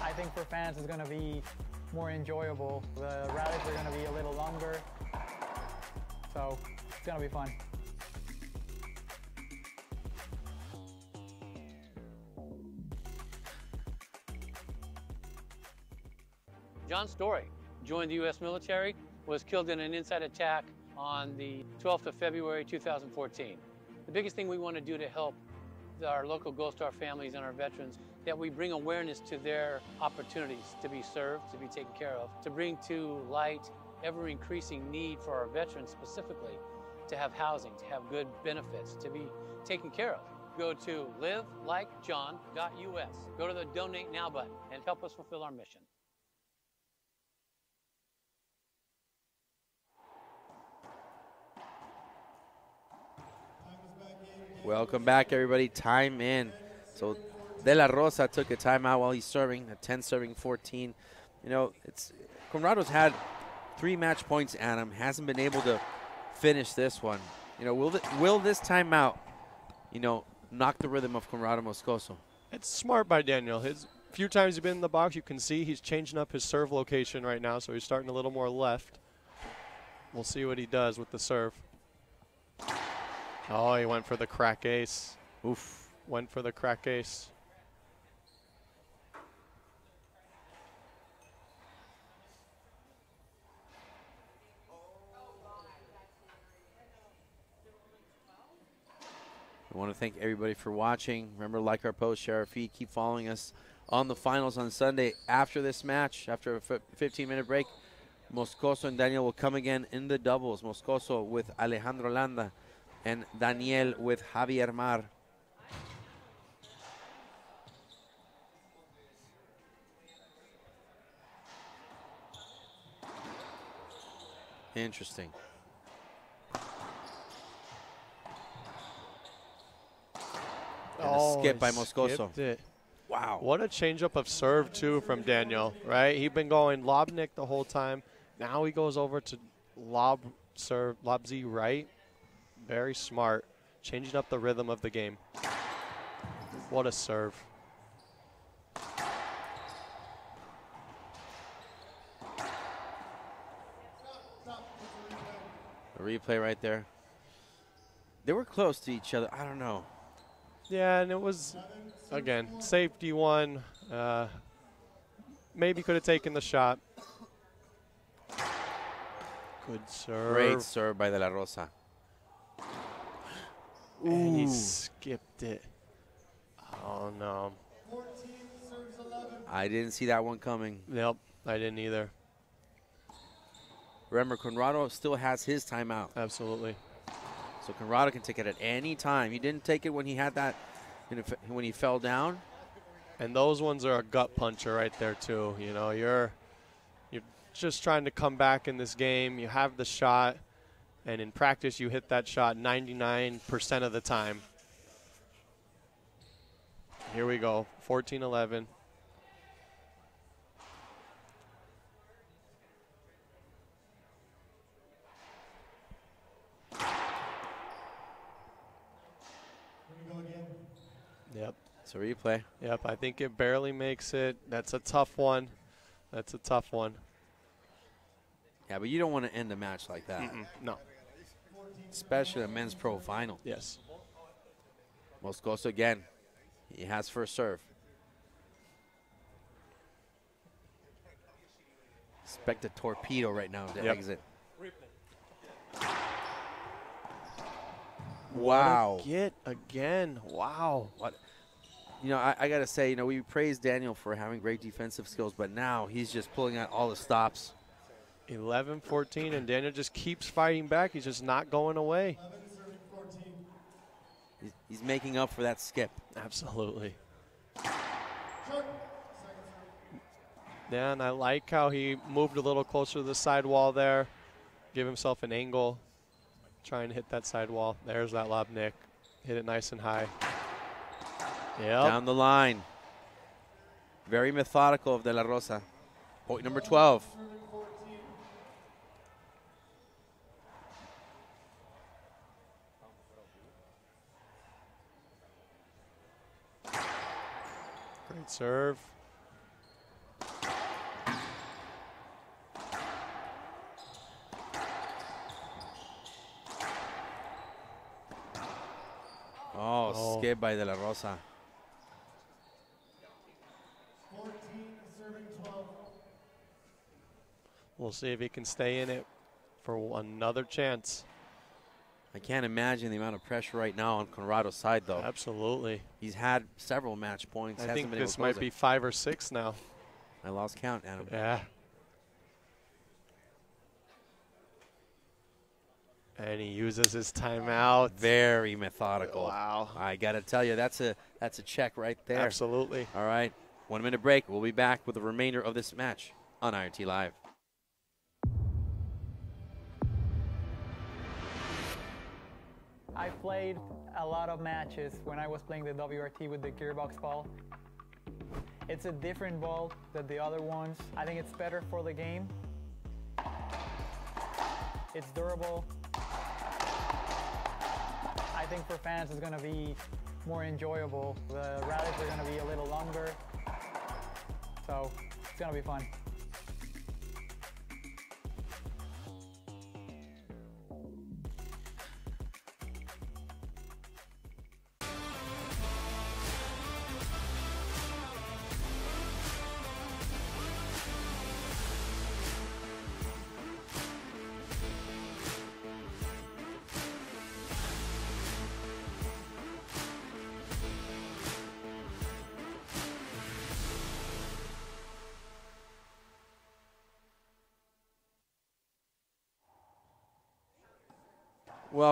I think for fans it's gonna be more enjoyable. The rallies are gonna be a little longer. So it's gonna be fun. John Story joined the U.S. military, was killed in an inside attack on the 12th of February 2014. The biggest thing we want to do to help our local Gold Star families and our veterans that we bring awareness to their opportunities to be served, to be taken care of, to bring to light ever increasing need for our veterans specifically to have housing, to have good benefits, to be taken care of. Go to livelikejohn.us. Go to the donate now button and help us fulfill our mission. Welcome back, everybody. Time in. So De La Rosa took a timeout while he's serving, a 10 serving 14. You know, it's Conrado's had three match points him, hasn't been able to finish this one. You know, will th- will this timeout, you know, knock the rhythm of Conrado Moscoso? It's smart by Daniel. His few times he's been in the box, you can see he's changing up his serve location right now, so he's starting a little more left. We'll see what he does with the serve. Oh, he went for the crack ace. Oof. Went for the crack ace. We want to thank everybody for watching. Remember, like our post, share our feed, keep following us on the finals on Sunday. After this match, after a 15 minute break, Moscoso and Daniel will come again in the doubles. Moscoso with Alejandro Landa and Daniel with Javier Mar. Interesting. And a oh, skip by Moscoso. it. Wow. What a changeup of serve too from Daniel, right? He'd been going lob nick the whole time. Now he goes over to lob serve, lob Z right. Very smart, changing up the rhythm of the game. What a serve. A replay right there. They were close to each other. I don't know. Yeah, and it was again safety one. Uh, maybe could have taken the shot. Good serve. Great serve by De La Rosa. And he skipped it. Oh no. 14 I didn't see that one coming. Nope, I didn't either. Remember, Conrado still has his timeout. Absolutely. So Conrado can take it at any time. He didn't take it when he had that, you know, f- when he fell down. And those ones are a gut puncher right there too. You know, you're you're just trying to come back in this game. You have the shot, and in practice you hit that shot 99% of the time. Here we go, 14-11. Here we go again. Yep. So replay. Yep, I think it barely makes it. That's a tough one. That's a tough one. Yeah, but you don't want to end a match like that, Mm-mm, no especially a men's pro final. Yes. Moscoso again. He has first serve. Expect a torpedo right now to yep. exit. Wow. get again. Wow. What? You know, I, I got to say, you know, we praise Daniel for having great defensive skills, but now he's just pulling out all the stops. 11 14, and Daniel just keeps fighting back. He's just not going away. 11 He's, making up for that skip. Absolutely. Short. Second serve. Yeah, and I like how he moved a little closer to the sidewall there, give himself an angle, trying to hit that sidewall. There's that lob, Nick. Hit it nice and high. Yep. Down the line. Very methodical of De La Rosa. Point number 12. Great serve. Oh, Oh. skip by De La Rosa. 14 serving 12. We'll see if he can stay in it for another chance. I can't imagine the amount of pressure right now on Conrado's side, though. Absolutely. He's had several match points. I think this might be five or six now. I lost count, Adam. Yeah. And he uses his timeout. Very methodical. Wow. I got to tell you, that's a that's a check right there. Absolutely. All right, one minute break. We'll be back with the remainder of this match on IRT Live. I played a lot of matches when I was playing the WRT with the gearbox ball. It's a different ball than the other ones. I think it's better for the game. It's durable. I think for fans it's going to be more enjoyable. The rallies are to be a little longer. So it's to be fun.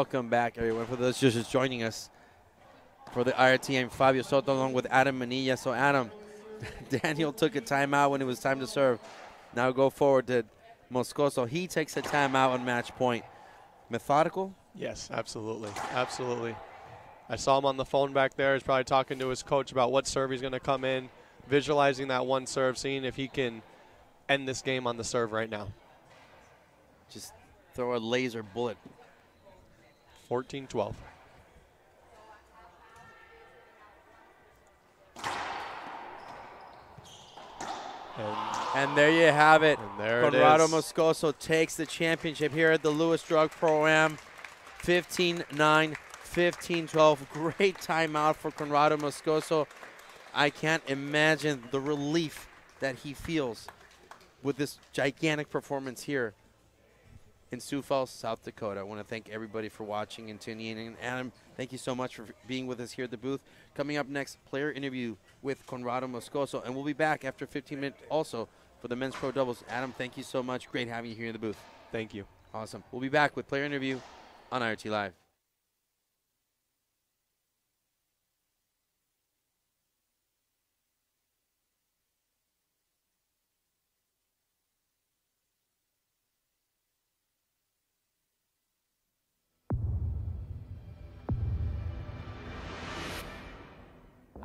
Welcome back, everyone. For those just joining us for the IRT, I'm Fabio Soto along with Adam Manilla. So, Adam, <laughs> Daniel took a timeout when it was time to serve. Now go forward to Moscoso. He takes a timeout on match point. Methodical? Yes, absolutely. Absolutely. I saw him on the phone back there. He's probably talking to his coach about what serve he's going to come in, visualizing that one serve, seeing if he can end this game on the serve right now. Just throw a laser bullet. 14 12. And, And there you have it. and there it Conrado. Moscoso takes the championship here at the Lewis Drug Pro-Am. 15-9, 15-12. Great timeout for Conrado Moscoso. I can't imagine the relief that he feels with this gigantic performance here in Sioux Falls, South Dakota. I want to thank everybody for watching and tuning in. And Adam, thank you so much for being with us here at the booth. Coming up next, player interview with Conrado Moscoso. And we'll be back after 15 minutes also for the men's pro doubles. Adam, thank you so much. Great having you here in the booth. Thank you. Awesome. We'll be back with player interview on IRT Live.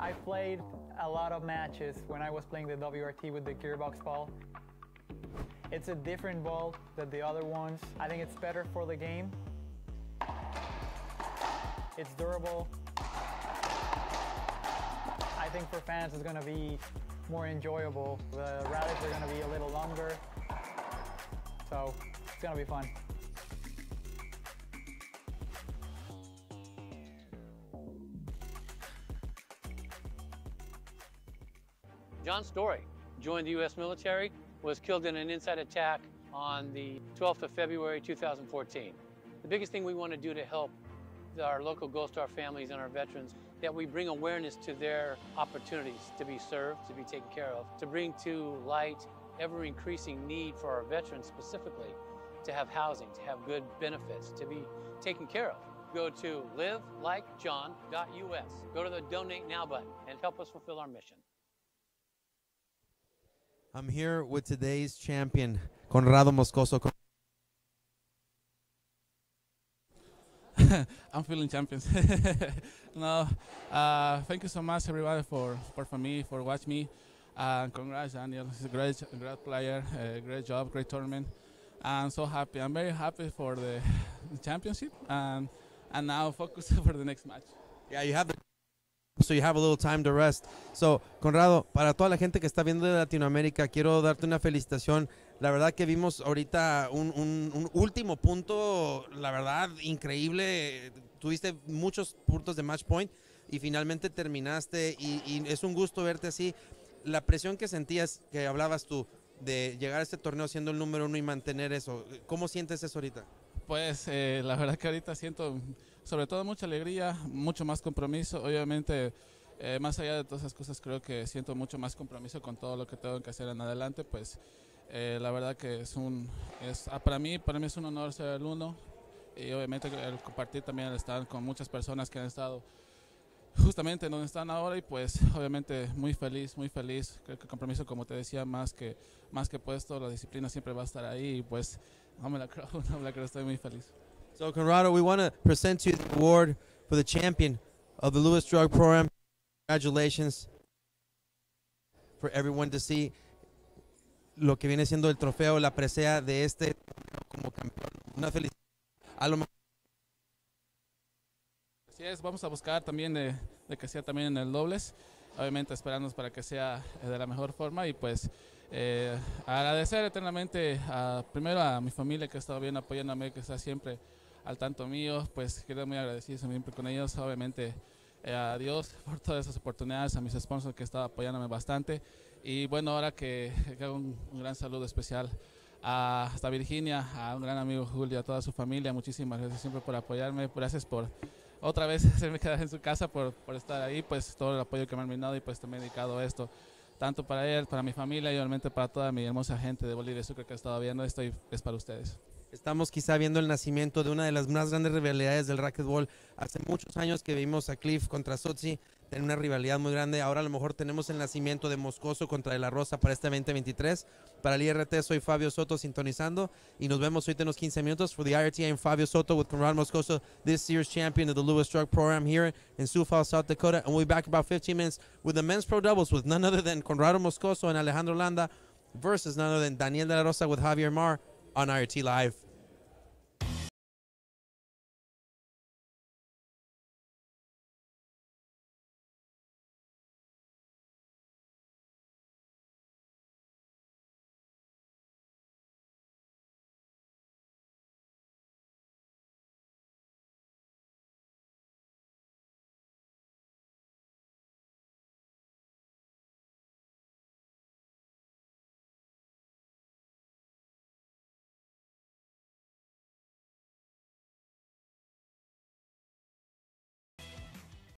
I played a lot of matches when I was playing the WRT with the gearbox ball. It's a different ball than the other ones. I think it's better for the game. It's durable. I think for fans it's going to be more enjoyable. The rallies are going to be a little longer. So it's going to be fun. John Story joined the U.S. military was killed in an inside attack on the 12th of February 2014. The biggest thing we want to do to help our local Gold Star families and our veterans that we bring awareness to their opportunities to be served, to be taken care of, to bring to light ever increasing need for our veterans specifically to have housing, to have good benefits, to be taken care of. Go to livelikejohn.us. Go to the donate now button and help us fulfill our mission. I'm here with today's champion, Conrado Moscoso. <laughs> I'm feeling champions. <laughs> no, uh, thank you so much, everybody, for, for, for me, for watching me. Uh, congrats, Daniel. He's a great, great player, uh, great job, great tournament. I'm so happy. I'm very happy for the, the championship, and and now focus <laughs> for the next match. Yeah, you have the so you have a little time to rest. So, Conrado, para toda la gente que está viendo de Latinoamérica, quiero darte una felicitación. La verdad que vimos ahorita un, un- un último punto, la verdad, increíble. Tuviste muchos puntos de match point y finalmente terminaste y, y es un gusto verte así. La presión que sentías, que hablabas tú, de llegar a este torneo siendo el número uno y mantener eso, ¿cómo sientes eso ahorita? Pues eh, la verdad que ahorita siento sobre todo mucha alegría, mucho más compromiso. Obviamente, eh, más allá de todas esas cosas, creo que siento mucho más compromiso con todo lo que tengo que hacer en adelante. Pues eh, la verdad que es un, es, ah, para mí, para mí es un honor ser el uno y obviamente compartir también el estar con muchas personas que han estado justamente en donde están ahora y pues obviamente muy feliz, muy feliz. Creo que compromiso, como te decía, más que, más que puesto, la disciplina siempre va a estar ahí y pues no me la <laughs> creo, no me la creo, estoy muy feliz. So, Conrado, we want to present you the award for the champion of the Lewis Drug Program. Congratulations for everyone to see lo que viene siendo el trofeo, la presea de este como campeón. Una felicidad. A lo Así es, vamos a buscar también de, de que sea también en el dobles, obviamente esperándonos para que sea eh, de la mejor forma y pues eh, agradecer eternamente a, primero a mi familia que ha estado bien apoyándome, que está siempre al tanto mío, pues quedo muy agradecido siempre con ellos, obviamente eh, a Dios por todas esas oportunidades, a mis sponsors que estado apoyándome bastante y bueno, ahora que, que hago un, gran saludo especial a, hasta Virginia, a un gran amigo Julio, a toda su familia, muchísimas gracias siempre por apoyarme, gracias por otra vez <laughs> hacerme quedar en su casa por, por estar ahí, pues todo el apoyo que me han brindado y pues también dedicado a esto, tanto para él, para mi familia y obviamente para toda mi hermosa gente de Bolivia Sucre que ha estado viendo esto es para ustedes. Estamos quizá viendo el nacimiento de una de las más grandes rivalidades del racquetball. Hace muchos años que vimos a Cliff contra Sotzi, tener una rivalidad muy grande. Ahora lo mejor tenemos el nacimiento de Moscoso contra De La Rosa para este 2023. Para el IRT soy Fabio Soto sintonizando y nos vemos hoy en los 15 minutos. For the IRT, I'm Fabio Soto with Conrad Moscoso, this year's champion of the Lewis Drug Program here in Sioux Falls, South Dakota. And we'll be back about 15 minutes with the men's pro doubles with none other than Conrado Moscoso and Alejandro Landa versus none other than Daniel De La Rosa with Javier Mar on IRT Live.